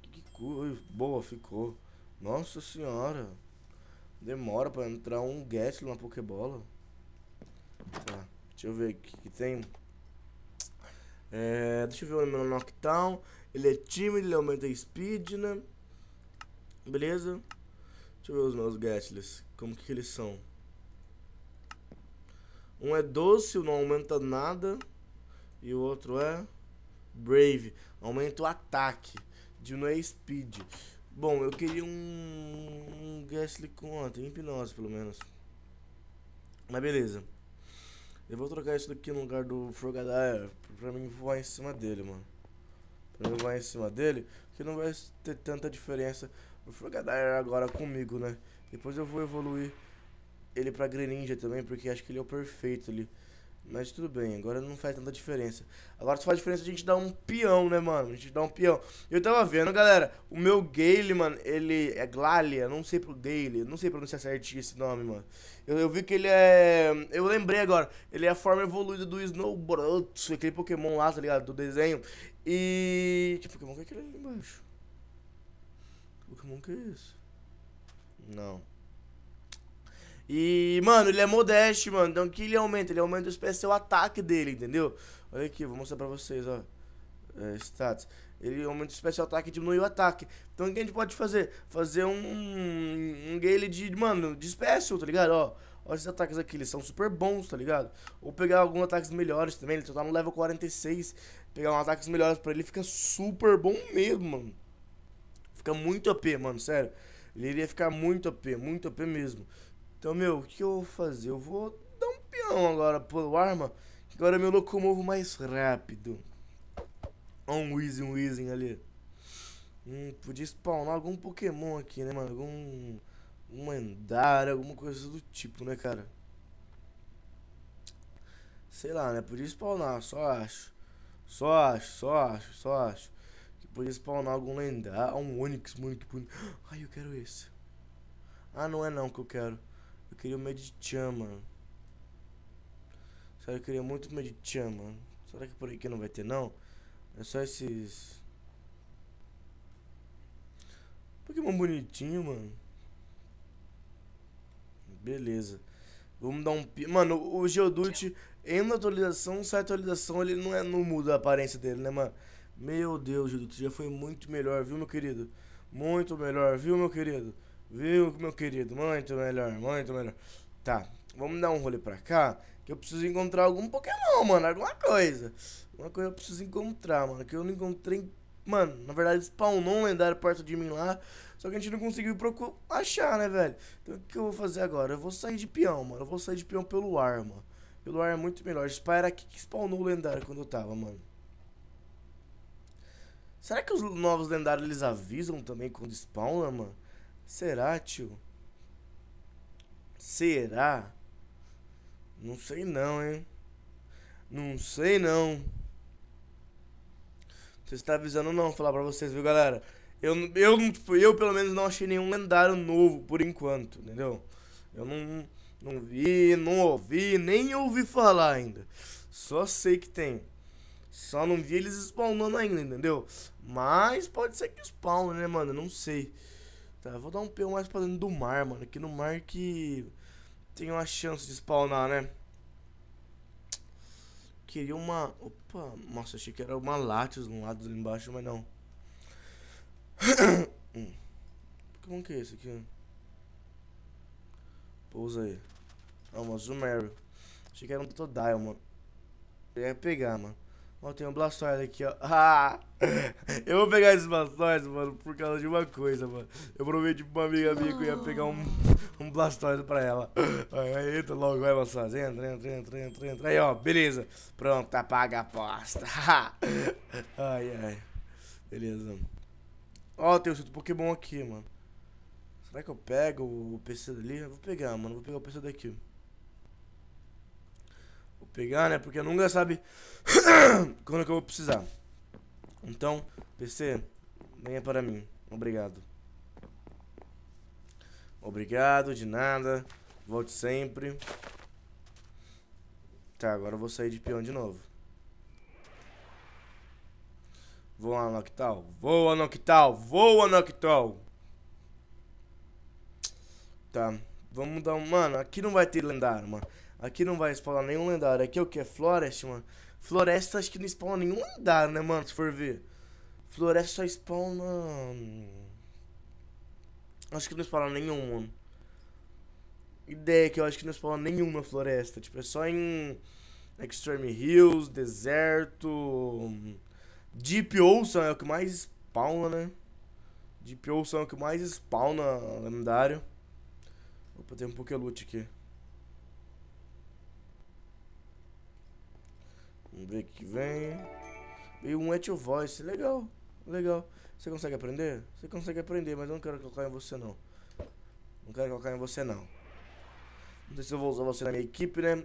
Que coisa. Boa, ficou. Nossa senhora. Demora pra entrar um Gatling na Pokébola. Tá, deixa eu ver o que, que tem. É, deixa eu ver o meu Knockdown. Ele é tímido, ele aumenta a speed, né? Beleza? Deixa eu ver os meus Gatlings. Como que eles são? Um é doce, não aumenta nada. E o outro é Brave. Aumenta o ataque. Diminui a speed. Bom, eu queria um, um Gastly com hipnose pelo menos. Mas beleza. Eu vou trocar isso daqui no lugar do Frogadier pra mim voar em cima dele, mano. Pra mim voar em cima dele, que não vai ter tanta diferença o Frogadier agora comigo, né? Depois eu vou evoluir ele pra Greninja também, porque acho que ele é o perfeito ali. Mas tudo bem, agora não faz tanta diferença. Agora só faz diferença a gente dar um peão, né, mano? A gente dá um peão. Eu tava vendo, galera, o meu Gale, mano, ele é Glalia, não sei pro Gale, não sei pronunciar certinho esse nome, mano. Eu, eu vi que ele é... Eu lembrei agora, ele é a forma evoluída do Snowbrook, aquele Pokémon lá, tá ligado? Do desenho. E... Que Pokémon que é aquele ali embaixo? Que Pokémon que é esse? Não. E, mano, ele é modeste, mano. Então, o que ele aumenta? Ele aumenta o especial ataque dele, entendeu? Olha aqui, vou mostrar pra vocês, ó. É, status. Ele aumenta o especial ataque e diminui o ataque. Então, o que a gente pode fazer? Fazer um, um gale de, mano, de special, tá ligado? Ó, ó esses ataques aqui, eles são super bons, tá ligado? Ou pegar alguns ataques melhores também. Ele tá no level 46. Pegar uns ataques melhores pra ele fica super bom mesmo, mano. Fica muito OP, mano, sério. Ele iria ficar muito OP, muito OP mesmo. Então, meu, o que eu vou fazer? Eu vou dar um peão agora pro arma, que agora eu me locomovo mais rápido. Olha um Weezing, um Weezing ali. Hum, podia spawnar algum Pokémon aqui, né, mano? Algum... Um Endara, alguma coisa do tipo, né, cara? Sei lá, né? Podia spawnar, só acho. Só acho, só acho, só acho. Que podia spawnar algum lendário. Um Onix, que bonito. [gasps] Ai, eu quero esse. Ah, não é não que eu quero. Eu queria o Medichan, mano. Sério, eu queria muito o Medichan, mano. Será que por aqui não vai ter, não? É só esses... Pokémon bonitinho, mano. Beleza. Vamos dar um... Mano, o Geodude, em atualização, sai atualização, ele não, é, não muda a aparência dele, né, mano? Meu Deus, Geodude, já foi muito melhor, viu, meu querido? Muito melhor, viu, meu querido? Viu, meu querido? Muito melhor, muito melhor. Tá, vamos dar um rolê pra cá. Que eu preciso encontrar algum Pokémon, mano. Alguma coisa. Uma coisa eu preciso encontrar, mano. Que eu não encontrei. Mano, na verdade spawnou um lendário perto de mim lá. Só que a gente não conseguiu procurar achar, né, velho? Então o que eu vou fazer agora? Eu vou sair de peão, mano. Eu vou sair de peão pelo ar, mano. Pelo ar é muito melhor. Spy era aqui que spawnou o lendário quando eu tava, mano. Será que os novos lendários eles avisam também quando spawna, mano? Será, tio? Será? Não sei não, hein? Não sei não. Você está avisando não, falar pra vocês, viu, galera? Eu, eu, eu, pelo menos, não achei nenhum lendário novo por enquanto, entendeu? Eu não, não vi, não ouvi, nem ouvi falar ainda. Só sei que tem. Só não vi eles spawnando ainda, entendeu? Mas pode ser que spawn, né, mano? Não sei. Tá, vou dar um peão mais pra dentro do mar, mano. Aqui no mar que tem uma chance de spawnar, né? Queria uma... Opa, nossa, achei que era uma Latios no lado ali embaixo, mas não. [coughs] hum. Como que é esse aqui? Pousa aí. Ah, uma Zumerio. Achei que era um Totodile, mano. Eu ia pegar, mano. Ó, tem um Blastoise aqui, ó. [laughs] Ah! Eu vou pegar esses Blastoise, mano, por causa de uma coisa, mano. Eu prometi pra uma amiga minha que eu ia pegar um, [laughs] um Blastoise pra ela. Aí, entra logo, vai, Blastoise. Entra, entra, entra, entra, entra. Aí, ó, beleza. Pronto, apaga a aposta. [laughs] ai, ai. Beleza. Ó, tem o seu Pokémon aqui, mano. Será que eu pego o PC dali? Eu vou pegar, mano. Vou pegar o PC daqui. Pegar, né? Porque nunca sabe [coughs] quando que eu vou precisar. Então, PC, venha para mim. Obrigado. Obrigado, de nada. Volte sempre. Tá, agora eu vou sair de peão de novo. Voa, Noctal. Voa, Noctal. Voa, Noctal. Tá. Vamos dar um... Mano, aqui não vai ter lendário, mano. Aqui não vai spawnar nenhum lendário. Aqui é o que? É Florest, mano. Floresta acho que não spawna nenhum lendário, né, mano? Se for ver. Floresta só spawna... Acho que não spawna nenhum, mano. Ideia que eu acho que não spawna nenhum na floresta. Tipo, é só em... Extreme Hills, deserto... Deep Ocean é o que mais spawna, né? Deep Ocean é o que mais spawna lendário. Opa, tem um Pokéloot aqui. Vamos ver o que vem. Veio um Etio Voice. Legal, legal. Você consegue aprender? Você consegue aprender, mas eu não quero colocar em você, não. Não quero colocar em você, não. Não sei se eu vou usar você na minha equipe, né?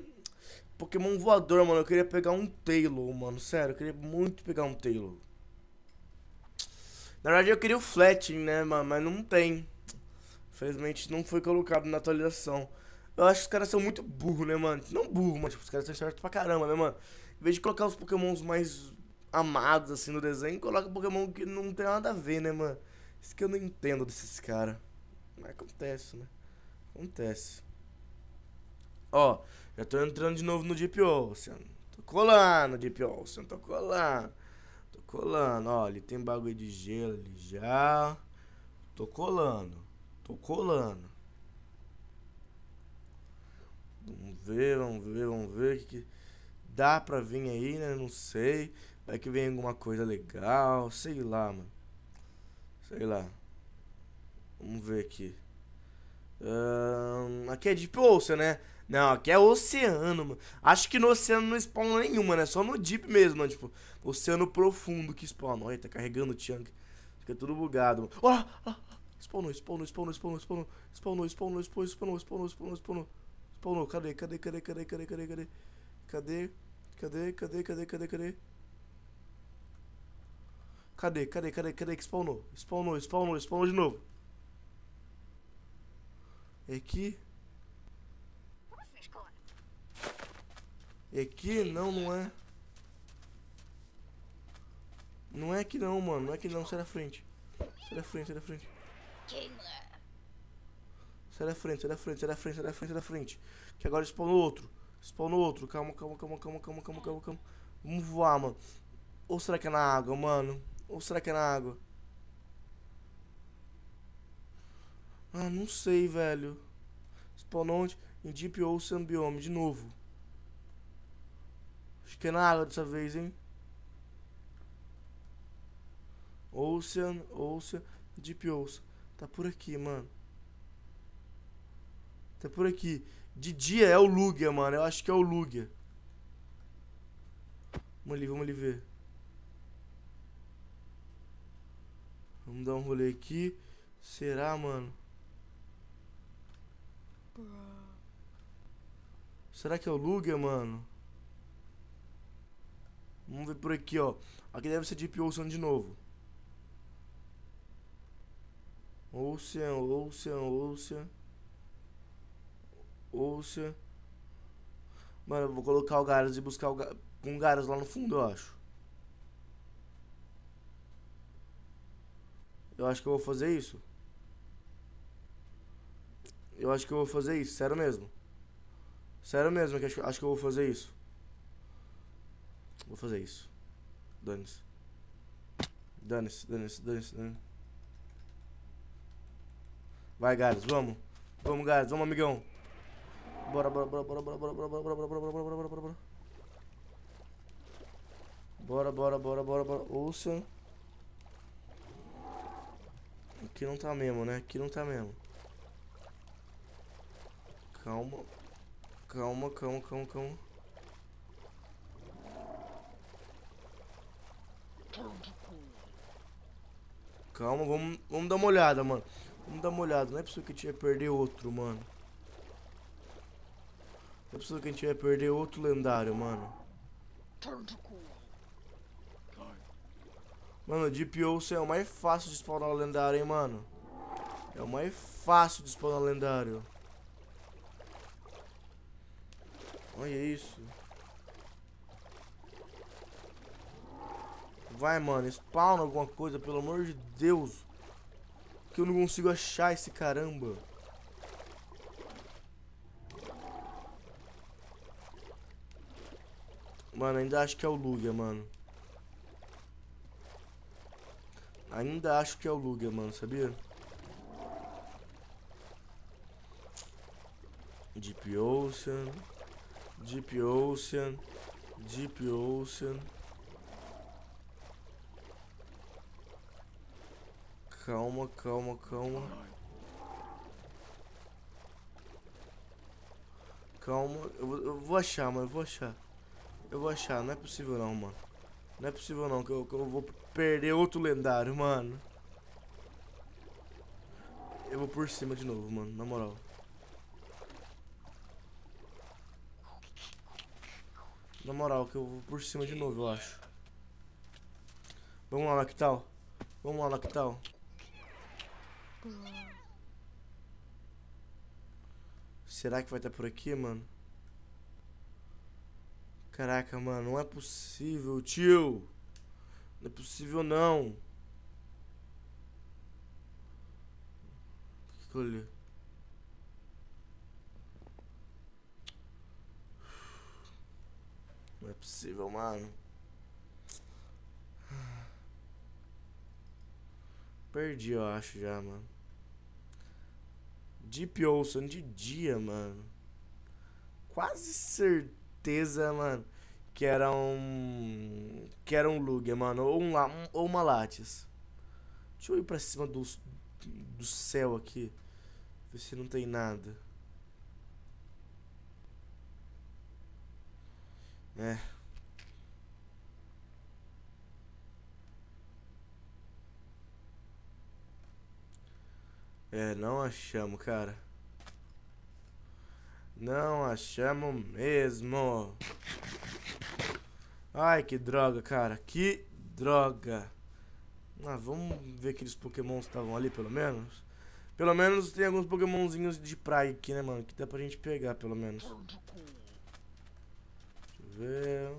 Pokémon voador, mano. Eu queria pegar um Taylor, mano. Sério, eu queria muito pegar um Taylor. Na verdade, eu queria o Flat, né, mano? Mas não tem. Infelizmente, não foi colocado na atualização. Eu acho que os caras são muito burros, né, mano? Não burro, mas tipo, os caras são certos pra caramba, né, mano? Em vez de colocar os pokémons mais amados, assim, no desenho, coloca pokémon que não tem nada a ver, né, mano? Isso que eu não entendo desses caras. Mas acontece, né? Acontece. Ó, já tô entrando de novo no Deep Ocean. Tô colando, Deep Ocean, tô colando. Tô colando, ó, ali tem bagulho de gelo ali já. Tô colando. Tô colando. Vamos ver, vamos ver, vamos ver o que, que dá pra vir aí, né? Não sei. Vai que vem alguma coisa legal. Sei lá, mano. Sei lá. Vamos ver aqui. Um, aqui é Deep Ocean, né? Não, aqui é oceano, mano. Acho que no oceano não spawna nenhuma, né? Só no Deep mesmo, mano. Tipo, oceano profundo que spawna. Olha, tá carregando o Chunk. Fica tudo bugado, mano. Ó! Oh, oh. Spawnou, spawnou, spawnou, spawnou, spawnou. Spawnou, spawnou, spawnou, spawnou, spawnou, spawnou, spawnou. Spawnou, cadê, cadê, cadê, cadê, cadê, cadê, cadê? Cadê? Cadê, cadê, cadê, cadê, cadê? Cadê, cadê, cadê, cadê que spawnou? Spawnou, spawnou, spawnou de novo. Aqui. Aqui? Não, não é. Não é que não, mano. Não é que não. Sai da frente. Sai da frente, sai da frente. Sai da frente, sai da frente, sai da frente, sai da frente, sai da frente. Que agora spawnou outro. Spawnou outro. Calma, calma, calma, calma, calma, calma, calma, calma. Vamos voar, mano. Ou será que é na água, mano? Ou será que é na água? Ah, não sei, velho. Spawnou onde? Em Deep Ocean Biome, de novo. Acho que é na água dessa vez, hein? Ocean, Ocean, Deep Ocean. Tá por aqui, mano. Tá por aqui. De dia é o Lugia, mano. Eu acho que é o Lugia. Vamos ali, vamos ali ver. Vamos dar um rolê aqui. Será, mano? Será que é o Lugia, mano? Vamos ver por aqui, ó. Aqui deve ser Deep Ocean de novo. Ocean, Ocean, Ocean. Ocean. Mano, eu vou colocar o Garus e buscar o Ga um Garus lá no fundo, eu acho. Eu acho que eu vou fazer isso. Eu acho que eu vou fazer isso, sério mesmo. Sério mesmo, que acho, acho que eu vou fazer isso. Vou fazer isso. Dane-se. Dane-se, dane-se, dane-se, dane-se. Vai, Gales, vamos. Vamos, Gales, vamos, amigão. Bora, bora, bora, bora, bora, bora, bora, bora, bora, bora, bora, bora, bora, bora, bora. Bora, bora, bora, bora, bora. Ouça. Aqui não tá mesmo, né? Aqui não tá mesmo. Calma. Calma, calma, calma, calma. Calma, vamos, vamos dar uma olhada, mano. Vamos dar uma olhada. Não é possível que a gente ia perder outro, mano. É possível que a gente ia perder outro lendário, mano. Mano, o Deep Ocean é o mais fácil de spawnar lendário, hein, mano. É o mais fácil de spawnar lendário. Olha isso. Vai, mano, spawna alguma coisa, pelo amor de Deus. Que eu não consigo achar esse caramba. Mano, ainda acho que é o Lugia, mano. Ainda acho que é o Lugia, mano, sabia? Deep Ocean. Deep Ocean. Deep Ocean. Calma, calma, calma. Calma, eu vou, eu vou achar, mano, eu vou achar. Eu vou achar, não é possível não, mano. Não é possível não, que eu, que eu vou perder outro lendário, mano. Eu vou por cima de novo, mano, na moral. Na moral, que eu vou por cima de novo, eu acho. Vamos lá, tal? Vamos lá, tal? Será que vai estar por aqui, mano? Caraca, mano, não é possível, tio. Não é possível, não. O que, eu li? Não é possível, mano. Perdi, eu acho, já, mano. Deep Ocean de dia, mano. Quase certeza, mano, que era um... Que era um Lugia, mano. Ou, um, ou uma Lattes. Deixa eu ir pra cima do, do céu aqui. Ver se não tem nada. É. É, não achamos, cara. Não achamos mesmo. Ai, que droga, cara. Que droga. Ah, vamos ver aqueles pokémons que estavam ali, pelo menos. Pelo menos tem alguns pokémonzinhos de praia aqui, né, mano? Que dá pra gente pegar, pelo menos. Deixa eu ver...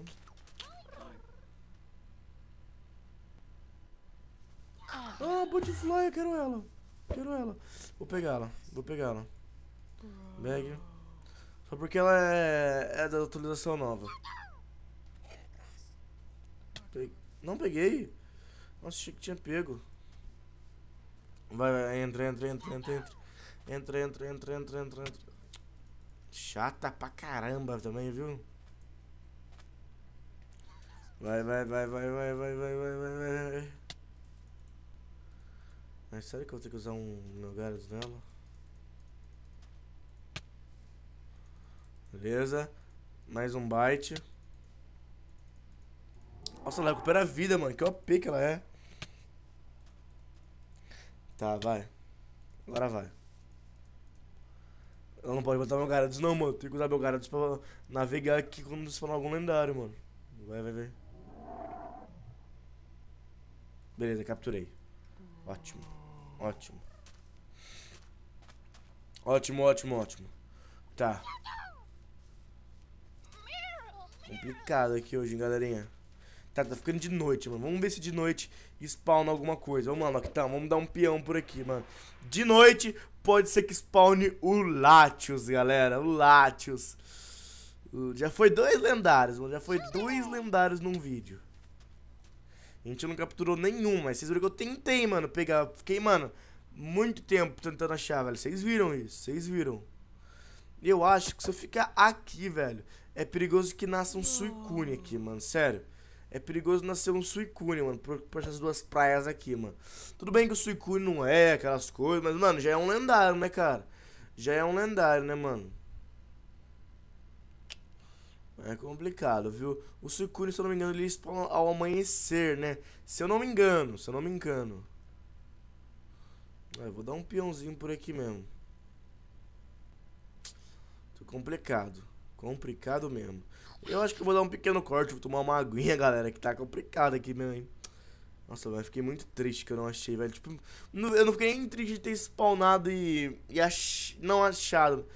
Ah, Butterfly, eu quero ela. Quero ela. Vou pegá-la. Vou pegá-la. Bag. Só porque ela é, é da atualização nova. Não peguei. Nossa, achei que tinha pego. Vai, vai, entra, entra, entra, entra, entra. Entra, entra, entra, entra, entra, entra. Chata pra caramba também, viu? Vai, vai, vai, vai, vai, vai, vai, vai, vai, vai. Mas sério que eu vou ter que usar um Gyarados nela? Beleza. Mais um bite. Nossa, ela recupera a vida, mano. Que OP que ela é. Tá, vai. Agora vai. Eu não pode botar meu Gyarados não, mano. Tem que usar meu Gyarados pra navegar aqui quando spawnar algum lendário, mano. Vai, vai, vai. Beleza, capturei. Ótimo. Ótimo. Ótimo, ótimo, ótimo. Tá. Complicado aqui hoje, hein, galerinha. Tá, tá ficando de noite, mano. Vamos ver se de noite spawna alguma coisa. Vamos lá, Noctão. Vamos dar um peão por aqui, mano. De noite, pode ser que spawne o Latios, galera. O Latios. Já foi dois lendários, mano. Já foi dois lendários num vídeo. A gente não capturou nenhum, mas vocês viram que eu tentei, mano, pegar. Fiquei, mano, muito tempo tentando achar, velho. Vocês viram isso, vocês viram. Eu acho que se eu ficar aqui, velho, é perigoso que nasça um Suicune aqui, mano. Sério. É perigoso nascer um Suicune, mano, por, por essas duas praias aqui, mano. Tudo bem que o Suicune não é aquelas coisas, mas, mano, já é um lendário, né, cara? Já é um lendário, né, mano? É complicado, viu? O Suicune, se eu não me engano, ele spawna ao amanhecer, né? Se eu não me engano, se eu não me engano. É, vou dar um peãozinho por aqui mesmo. Tô complicado. Complicado mesmo. Eu acho que eu vou dar um pequeno corte, vou tomar uma aguinha, [laughs] galera, que tá complicado aqui mesmo, hein? Nossa, eu fiquei muito triste que eu não achei, velho. Tipo, eu não fiquei nem triste de ter spawnado e, e ach, não achado.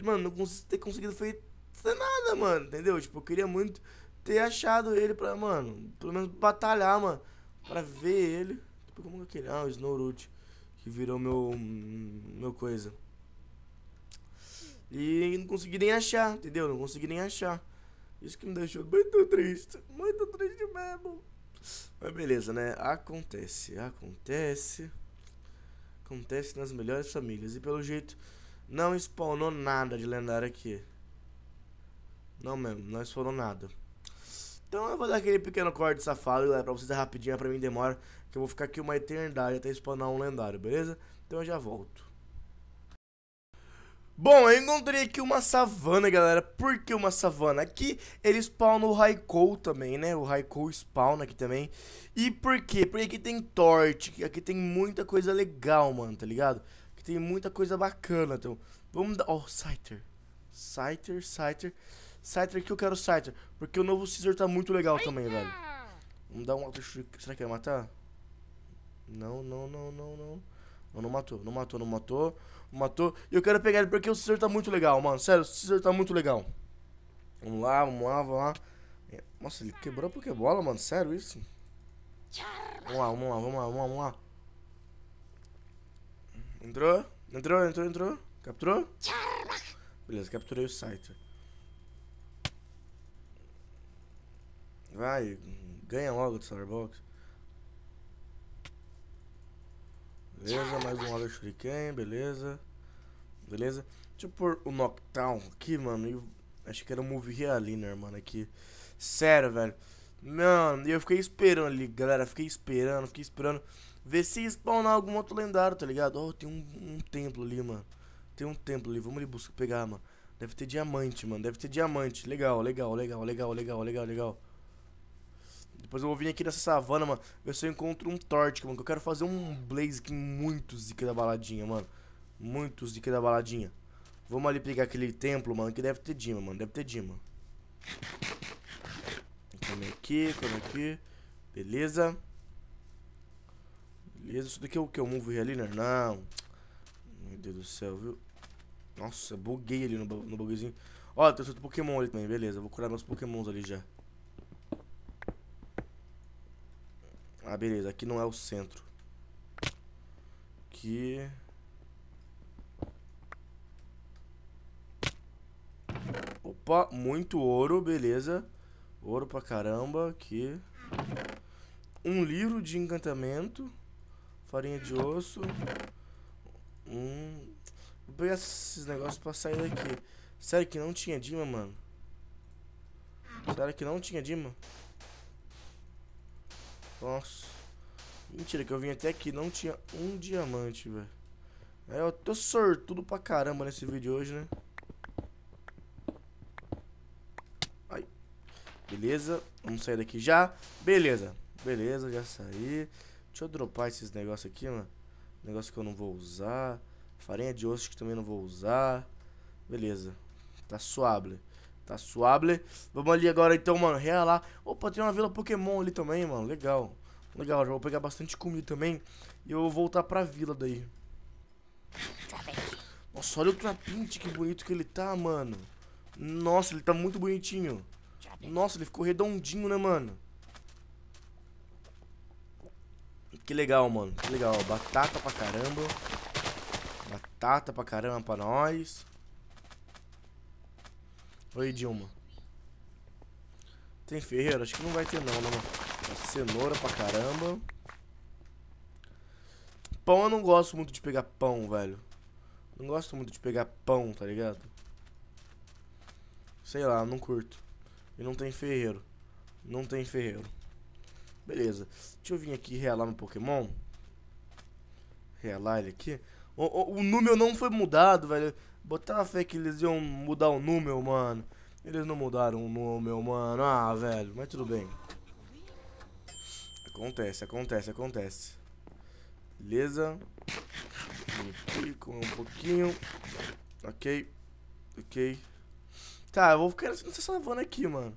Mano, não cons ter conseguido feito nada, mano, entendeu? Tipo, eu queria muito ter achado ele pra, mano, pelo menos batalhar, mano, pra ver ele. Tipo, como é aquele? Ah, o Snowroot que virou meu meu coisa. E não consegui nem achar, entendeu? Não consegui nem achar. Isso que me deixou muito triste, muito triste mesmo. Mas beleza, né? Acontece, acontece. Acontece nas melhores famílias. E pelo jeito, não spawnou nada de lendário aqui. Não mesmo, não spawnou nada. Então eu vou dar aquele pequeno corte safado, galera, pra vocês rapidinho, pra mim demora. Que eu vou ficar aqui uma eternidade até spawnar um lendário, beleza? Então eu já volto. Bom, eu encontrei aqui uma savana, galera. Por que uma savana? Aqui ele spawna o Raikou também, né? O Raikou spawna aqui também. E por quê? Porque aqui tem torte, aqui tem muita coisa legal, mano, tá ligado? Aqui tem muita coisa bacana, então... Vamos dar... Ó, oh, Scyther. Scyther, Scyther. Scyther aqui eu quero Scyther. Porque o novo Caesar tá muito legal também, velho. Vamos dar um Será que vai matar? Não, não, não, não, não. Não, não matou, não matou, não matou. Matou. E eu quero pegar ele porque o Caesar tá muito legal, mano. Sério, o Caesar tá muito legal. Vamos lá, vamos lá, vamos lá. É, nossa, ele quebrou a Pokébola, mano. Sério isso? Vamos lá, vamos lá, vamos lá, vamos lá, vamos lá. Entrou? Entrou, entrou, entrou. Capturou? Beleza, capturei o Scyther. Vai, ganha logo do Starbucks. Beleza, mais um Water Shuriken, beleza. Beleza. Deixa eu pôr o Knockdown aqui, mano. Eu que era um Move Realiner, mano, aqui. Sério, velho. Mano, eu fiquei esperando ali, galera. Fiquei esperando, fiquei esperando. Ver se spawnar algum outro lendário, tá ligado? Oh, tem um, um templo ali, mano. Tem um templo ali, vamos ali buscar, pegar, mano. Deve ter diamante, mano. Deve ter diamante. Legal, legal, legal, legal, legal, legal, legal. Depois eu vou vir aqui nessa savana, mano. Ver se eu encontro um Tortic, mano. Que eu quero fazer um Blaze aqui muito zica da baladinha, mano. Muito zica da baladinha. Vamos ali pegar aquele templo, mano. Que deve ter Dima, mano. Deve ter Dima. Come aqui, come aqui. Beleza. Beleza. Isso daqui é o que? O Move Realiner? Não. Meu Deus do céu, viu? Nossa, buguei ali no, no bugzinho. Ó, tem outro Pokémon ali também. Beleza, vou curar meus Pokémons ali já. Ah, beleza. Aqui não é o centro. Aqui... Opa, muito ouro, beleza. Ouro pra caramba, aqui. Um livro de encantamento. Farinha de osso. Um... Vou pegar esses negócios pra sair daqui. Sério que não tinha Dima, mano? Sério que não tinha Dima? Nossa. Mentira, que eu vim até aqui não tinha um diamante, velho. É, eu tô sortudo pra caramba nesse vídeo hoje, né? Ai. Beleza, vamos sair daqui já. Beleza, beleza, já saí. Deixa eu dropar esses negócios aqui, mano. Negócio que eu não vou usar. Farinha de osso que também não vou usar. Beleza, tá suave. Tá suave. Vamos ali agora então, mano, realar. Opa, tem uma vila Pokémon ali também, mano, legal. Legal, já vou pegar bastante comida também. E eu vou voltar pra vila daí. Nossa, olha o Trapint, que bonito que ele tá, mano. Nossa, ele tá muito bonitinho. Nossa, ele ficou redondinho, né, mano? Que legal, mano. Que legal. Batata pra caramba. Batata pra caramba pra nós. Oi, Dilma. Tem ferreiro? Acho que não vai ter não, né, mano? Cenoura pra caramba. Pão eu não gosto muito de pegar pão, velho. Não gosto muito de pegar pão, tá ligado? Sei lá, não curto. E não tem ferreiro. Não tem ferreiro. Beleza. Deixa eu vir aqui realar no Pokémon. Realar ele aqui. O, o, o número não foi mudado, velho. Botar fé que eles iam mudar o número, mano. Eles não mudaram o número, mano. Ah, velho. Mas tudo bem. Acontece, acontece, acontece. Beleza. Aqui, com um pouquinho. Ok. Ok. Tá, eu vou ficar nessa savana aqui, mano.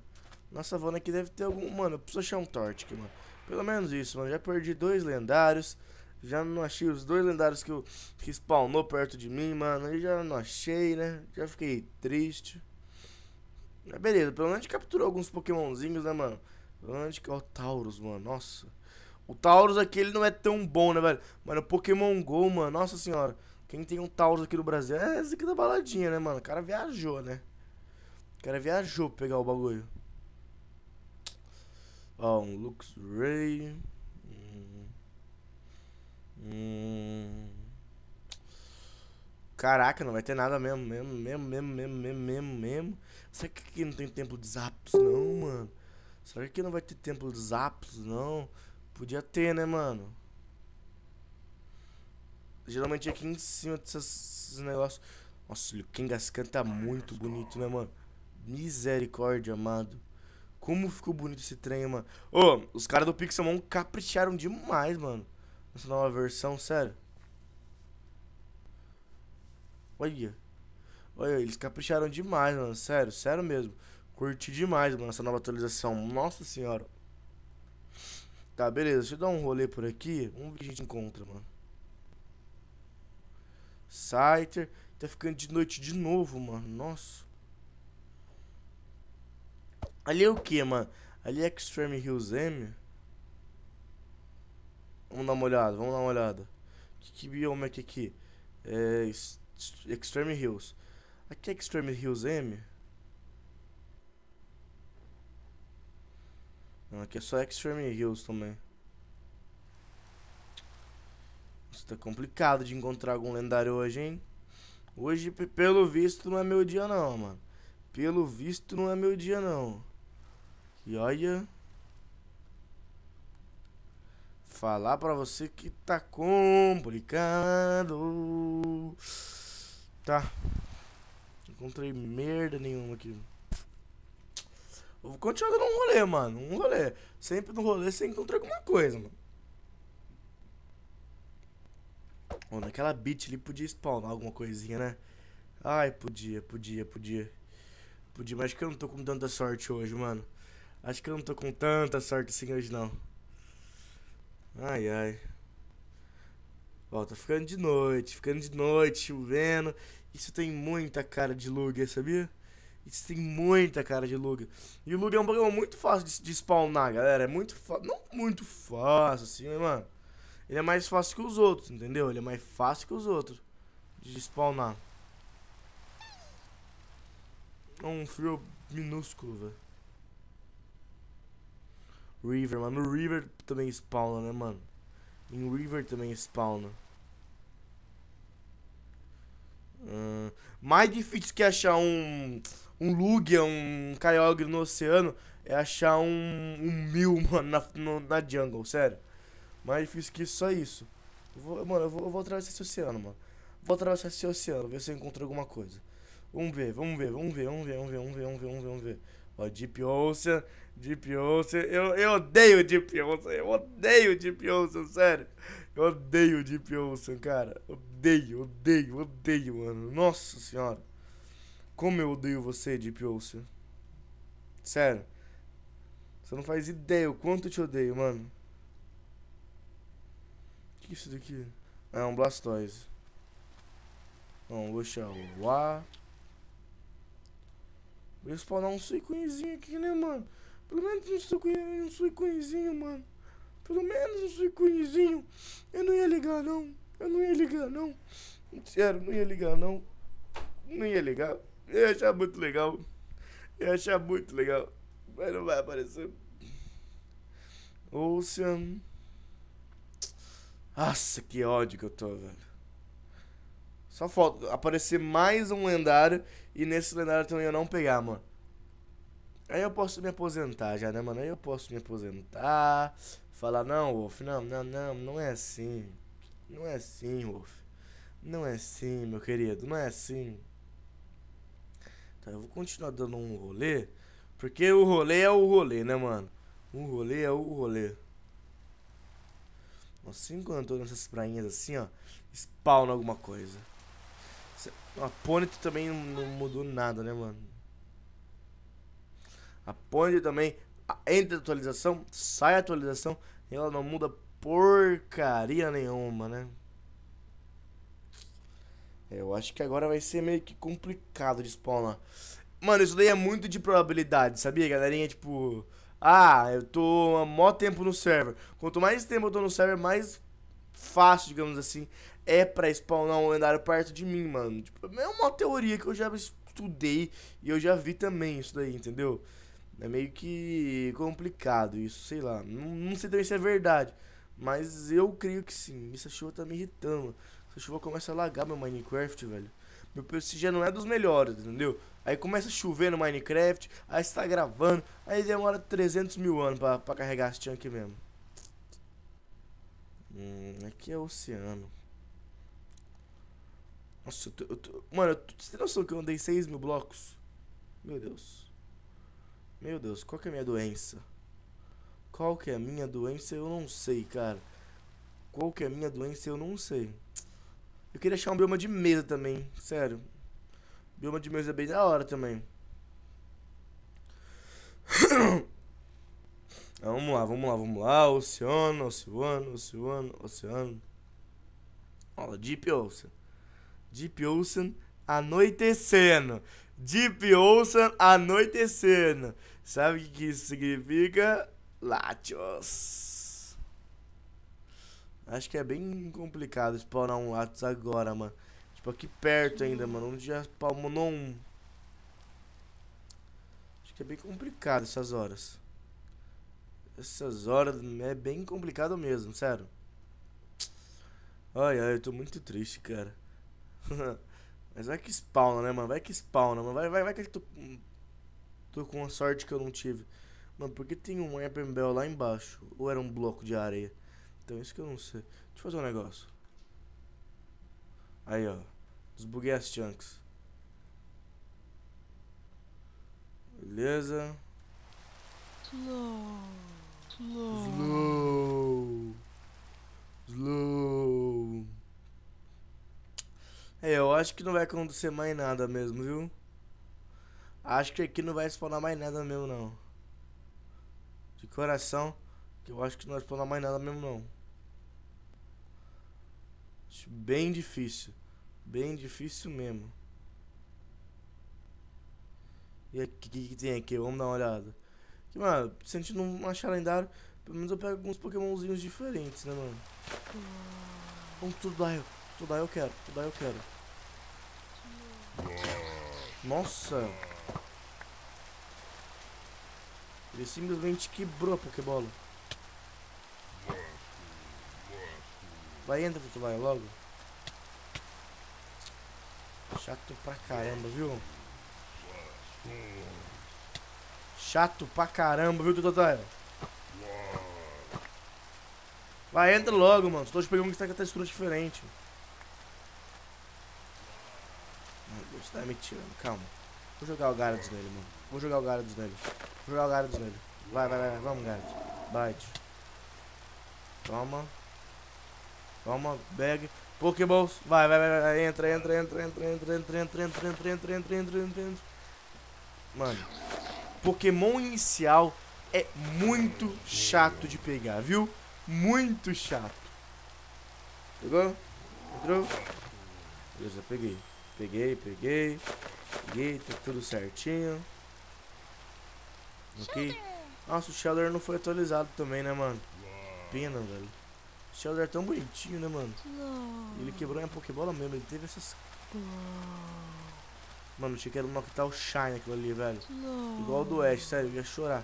Na savana aqui deve ter algum... Mano, eu preciso achar um Tortic, mano. Pelo menos isso, mano. Já perdi dois lendários. Já não achei os dois lendários que, eu, que spawnou perto de mim, mano. Eu já não achei, né? Já fiquei triste. Mas beleza, pelo menos capturou alguns pokémonzinhos, né, mano? Onde que é o Taurus, mano? Nossa. O Taurus aqui, ele não é tão bom, né, velho? Mano, Pokémon GO, mano, nossa senhora. Quem tem um Taurus aqui no Brasil é esse aqui da baladinha, né, mano? O cara viajou, né? O cara viajou pra pegar o bagulho. Ó, um Luxray. Hum. Caraca, não vai ter nada mesmo, mesmo, mesmo, mesmo, mesmo, mesmo, mesmo, mesmo. Será que aqui não tem templo de Zaps, não, mano? Será que não vai ter templo de Zaps, não? Podia ter, né, mano? Geralmente aqui em cima desses negócios. Nossa, o Kengascan tá muito bonito, né, mano? Misericórdia, amado. Como ficou bonito esse trem, mano. Ô, oh, os caras do Pixelmon capricharam demais, mano. Nessa nova versão, sério. Olha. Olha, eles capricharam demais, mano. Sério, sério mesmo. Curti demais, mano, essa nova atualização. Nossa senhora. Tá, beleza. Deixa eu dar um rolê por aqui. Vamos ver o que a gente encontra, mano. Scyther. Tá ficando de noite de novo, mano. Nossa. Ali é o que, mano? Ali é Extreme Hills M? Vamos dar uma olhada, vamos dar uma olhada. Que, que bioma é aqui? aqui? É, Extreme Hills. Aqui é Extreme Hills M? Não, aqui é só Extreme Hills também. Isso tá complicado de encontrar algum lendário hoje, hein? Hoje, pelo visto, não é meu dia não, mano. Pelo visto, não é meu dia não. E olha... Falar pra você que tá complicado. Tá. Não encontrei merda nenhuma aqui. Eu vou continuar dando um rolê, mano. Um rolê. Sempre no rolê você encontra alguma coisa, mano. Bom, naquela beat ali podia spawnar alguma coisinha, né? Ai, podia, podia, podia. Podia, mas acho que eu não tô com tanta sorte hoje, mano. Acho que eu não tô com tanta sorte assim hoje, não. Ai, ai. Ó, tá ficando de noite, ficando de noite, chovendo. Isso tem muita cara de Lugia, sabia? Isso tem muita cara de Lugia. E o Lugia é um Pokémon muito fácil de, de spawnar, galera. É muito fácil. Não muito fácil, assim, né, mano? Ele é mais fácil que os outros, entendeu? Ele é mais fácil que os outros de spawnar. É um frio minúsculo, velho. River, mano. No River também spawna, né, mano? Em River também spawna. Hum, mais difícil que achar um. Um Lugia, um Kyogre no oceano é achar um, um mil, [laughs] mano, na, no, na jungle, sério. Mais difícil que isso, só isso. Eu vou, mano, eu vou, eu vou atravessar esse oceano, mano. Vou atravessar esse oceano, ver se eu encontro alguma coisa. Vamos ver, vamos ver, vamos ver, vamos ver, vamos ver, vamos ver, vamos ver. Vamos ver. Ó, Deep Ocean, Deep Ocean. Eu, eu odeio Deep Ocean, eu odeio Deep Ocean, sério. Eu odeio Deep Ocean, cara. Odeio, odeio, odeio, mano. Nossa senhora. Como eu odeio você, Deep Ocean. Sério. Você não faz ideia o quanto eu te odeio, mano. O que é isso daqui? É um Blastoise. Vamos deixar o A. Vou spawnar um suicuinzinho aqui, né, mano? Pelo menos um suicuinzinho, um suicuinzinho, mano. Pelo menos um suicuinzinho. Eu não ia ligar, não. Eu não ia ligar, não. Sério, não ia ligar, não. Não ia ligar. Eu ia achar muito legal. Eu ia achar muito legal. Mas não vai aparecer. Ocean. Nossa, que ódio que eu tô, velho. Só falta aparecer mais um lendário e nesse lendário também eu não pegar, mano. Aí eu posso me aposentar já, né, mano? Aí eu posso me aposentar. Falar, não, Wolf, não, não, não, não é assim. Não é assim, Wolf. Não é assim, meu querido, não é assim. Tá, eu vou continuar dando um rolê. Porque o rolê é o rolê, né, mano? O rolê é o rolê. Assim quando eu tô nessas prainhas assim, ó, spawna alguma coisa. A Ponyta também não mudou nada, né, mano? A Ponyta também entra atualização, sai atualização e ela não muda porcaria nenhuma, né? É, eu acho que agora vai ser meio que complicado de spawnar. Mano, isso daí é muito de probabilidade, sabia, galerinha? Tipo, ah, eu tô há mó tempo no server. Quanto mais tempo eu tô no server, mais fácil, digamos assim, é pra spawnar um lendário perto de mim, mano. Tipo, é uma teoria que eu já estudei e eu já vi também isso daí, entendeu? É meio que complicado isso, sei lá. Não, não sei também se é verdade. Mas eu creio que sim. Essa chuva tá me irritando. Essa chuva começa a lagar meu Minecraft, velho. Meu PC já não é dos melhores, entendeu? Aí começa a chover no Minecraft, aí você tá gravando, aí demora 300 mil anos pra, carregar esse chunk mesmo. Hum, aqui é oceano. Nossa, eu tô, eu tô, mano, você tem noção que eu andei 6 mil blocos? Meu Deus. Meu Deus, qual que é a minha doença? Qual que é a minha doença? Eu não sei, cara. Qual que é a minha doença? Eu não sei. Eu queria achar um bioma de mesa também, sério. Bioma de mesa é bem da hora também. [coughs] vamos lá, vamos lá, vamos lá. Oceano, oceano, oceano, oceano. Ó, Deep Ocean. Deep Ocean anoitecendo. Deep Ocean anoitecendo. Sabe o que isso significa? Latios. Acho que é bem complicado spawnar um Latios agora, mano. Tipo, aqui perto ainda, mano. Onde já spawnou um. Acho que é bem complicado essas horas. Essas horas é bem complicado mesmo, sério. Ai, ai, eu tô muito triste, cara. [laughs] Mas vai que spawna, né, mano? Vai que spawna, mano. Vai, vai, vai que eu tô, com uma sorte que eu não tive. Mano, por que tem um Bell lá embaixo? Ou era um bloco de areia? Então isso que eu não sei. Deixa eu fazer um negócio. Aí, ó. Desbuguei as chunks. Beleza. Slow. Slow. Slow. Slow. É, eu acho que não vai acontecer mais nada mesmo, viu? Acho que aqui não vai spawnar mais nada mesmo, não. De coração, que eu acho que não vai spawnar mais nada mesmo, não. Acho bem difícil. Bem difícil mesmo. E o que, que, tem aqui? Vamos dar uma olhada. Que, mano, se a gente não achar lendário, pelo menos eu pego alguns pokémonzinhos diferentes, né, mano? Vamos tudo lá, eu. Tudo aí eu quero, tudo aí eu quero. Nossa. Ele simplesmente quebrou a Pokébola. Vai, entra, tu vai logo. Chato pra caramba, viu? Chato pra caramba, viu, Tototaio? Vai, entra logo, mano. Estou te pegando que está com a textura diferente. Deus, tá me tirando. Calma. Vou jogar o Gyarados nele, mano. Vou jogar o Gyarados nele. Vou jogar o Gyarados nele. Vai, vai, vai. Vamos, Gyarados. Bate. Toma. Toma, bag. Pokéballs. Vai, vai, vai, vai. Entra, entra, entra, entra, entra, entra, entra, entra, entra, entra, entra, entra, entra, entra. Mano. Pokémon inicial é muito chato de pegar, viu? Muito chato. Pegou? Entrou? Beleza, peguei. Peguei, peguei. Peguei, tá tudo certinho. Ok. Nossa, o Shelder não foi atualizado também, né, mano? Pena, velho. O Shelder é tão bonitinho, né, mano? Ele quebrou minha Pokébola mesmo, ele teve essas... Mano, achei que era um Noctowl Shine aquilo ali, velho. Igual o do Ash, sério, eu ia chorar.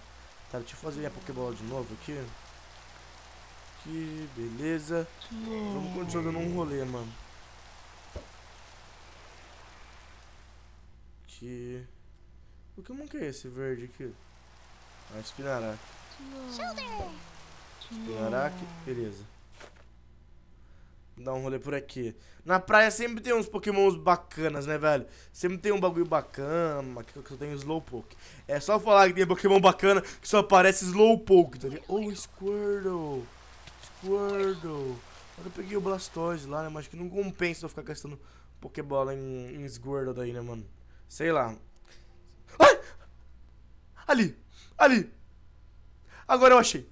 Tá, deixa eu fazer minha Pokébola de novo aqui. Aqui, beleza. Vamos continuar dando um rolê, mano. Aqui. O que que é esse verde aqui? Ah, Spinarak. Spinarak, beleza. Vou dar um rolê por aqui. Na praia sempre tem uns pokémons bacanas, né, velho? Sempre tem um bagulho bacana. Aqui que eu tenho Slowpoke. É só falar que tem pokémon bacana que só aparece Slowpoke, tá ligado? Oh, Squirtle. Squirtle. Agora eu peguei o Blastoise lá, né? Mas acho que não compensa eu ficar gastando Pokébola em, em Squirtle daí, né, mano? Sei lá. Ai! Ali! Ali! Agora eu achei.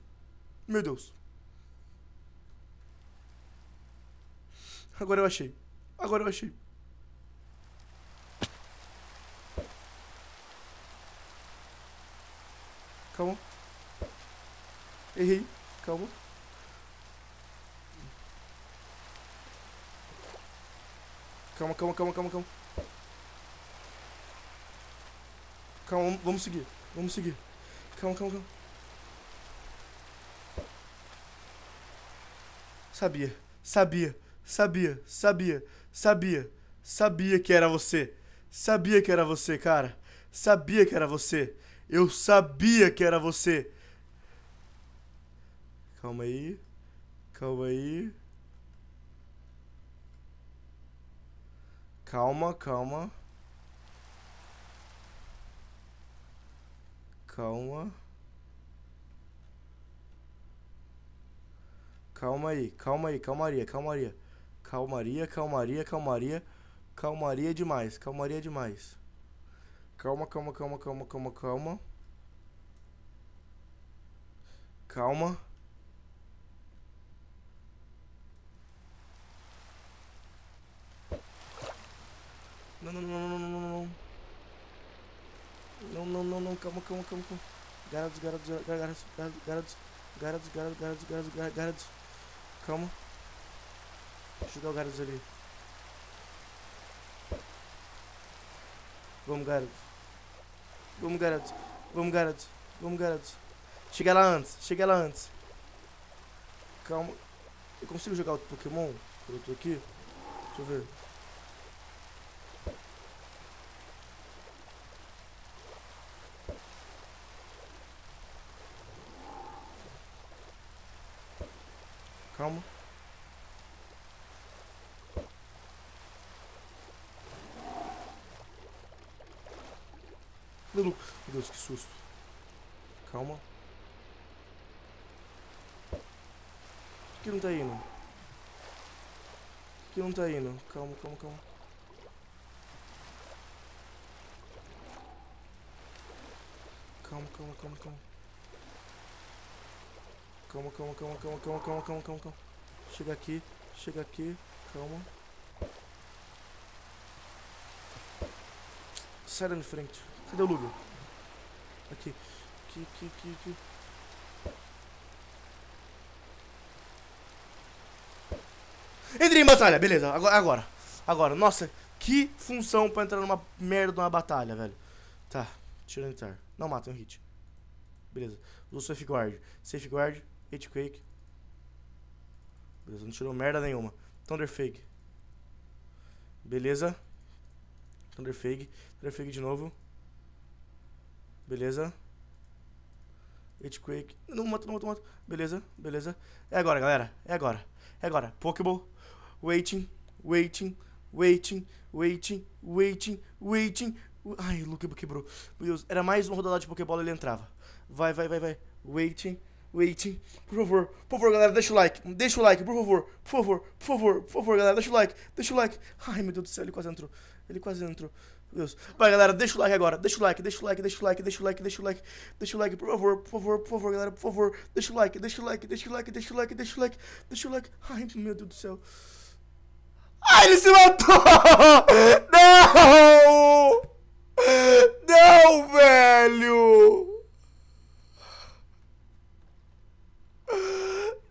Meu Deus. Agora eu achei. Agora eu achei. Calma. Errei. Calma. Calma, calma, calma, calma, calma. Calma, vamos seguir. Vamos seguir. Calma, calma, calma. Sabia, sabia, sabia, sabia, sabia, sabia que era você. Sabia que era você, cara. Sabia que era você. Eu sabia que era você. Calma aí. Calma aí. Calma, calma. Calma. Calma aí, calma aí, calmaria, calmaria. Calmaria, calmaria, calmaria. Calmaria demais, calmaria demais. Calma, calma, calma, calma, calma, calma. Calma. Não, não, não, não, não, não, não. Não, não, não, calma, calma, calma, calma. Garados, garados, garados, garados, garados, garados, garados, garados, garados. Calma. Deixa eu jogar o Gyarados ali. Vamos, Gyarados. Vamos, Gyarados. Vamos, Gyarados. Vamos, Gyarados. Chega lá antes. Chega lá antes. Calma. Eu consigo jogar outro Pokémon? Eu tô aqui? Deixa eu ver. Calma. Meu Deus, que susto. Calma. Por que não tá indo? Por que não tá indo? Calma, calma, calma. Calma, calma, calma, calma. Calma, calma, calma, calma, calma, calma, calma, calma, calma. Chega aqui, chega aqui, calma. Sai da minha frente. Cadê o Lugia? Aqui. Aqui, aqui, aqui, aqui. Entrei em batalha, beleza. Agora, agora. Agora, nossa, que função pra entrar numa merda de uma batalha, velho. Tá, tira entrar. Não mata, um hit. Beleza. Usa Safeguard. Safeguard. Quake. Beleza, não tirou merda nenhuma. Thunder Fake. Beleza. Thunder Fake. Thunder Fake de novo. Beleza. Earthquake. Não mata, não mata, mata. Beleza, beleza. É agora, galera. É agora. É agora. Pokéball. Waiting, waiting, waiting, waiting, waiting, waiting. Ai, o Luke quebrou. Meu Deus, era mais uma rodada de Pokébola ele entrava. Vai, vai, vai, vai. Waiting, waiting. Por favor, por favor, galera, deixa o like. Deixa o like, por favor. Por favor, por favor, por favor, galera, deixa o like. Deixa o like. Ai, meu Deus do céu, ele quase entrou. Ele quase entrou. Deus. Vai, galera, deixa o like agora. Deixa o like, deixa o like, deixa o like, deixa o like, deixa o like. Deixa o like, por favor, por favor, por favor, galera, por favor. Deixa o like, deixa o like, deixa o like, deixa o like, deixa o like, deixa o like. Ai, meu Deus do céu. Ai, ele se matou! Não! Não, velho!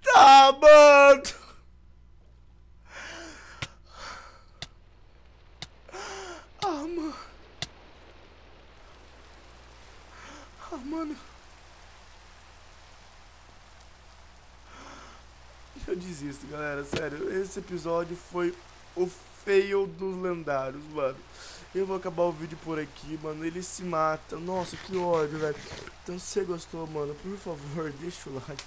Tá, mano! Ah, mano. Ah, mano. Desisto, galera. Sério, esse episódio foi o fail dos lendários, mano. Eu vou acabar o vídeo por aqui, mano. Ele se mata. Nossa, que ódio, velho. Então, se você gostou, mano, por favor, [laughs] deixa o like.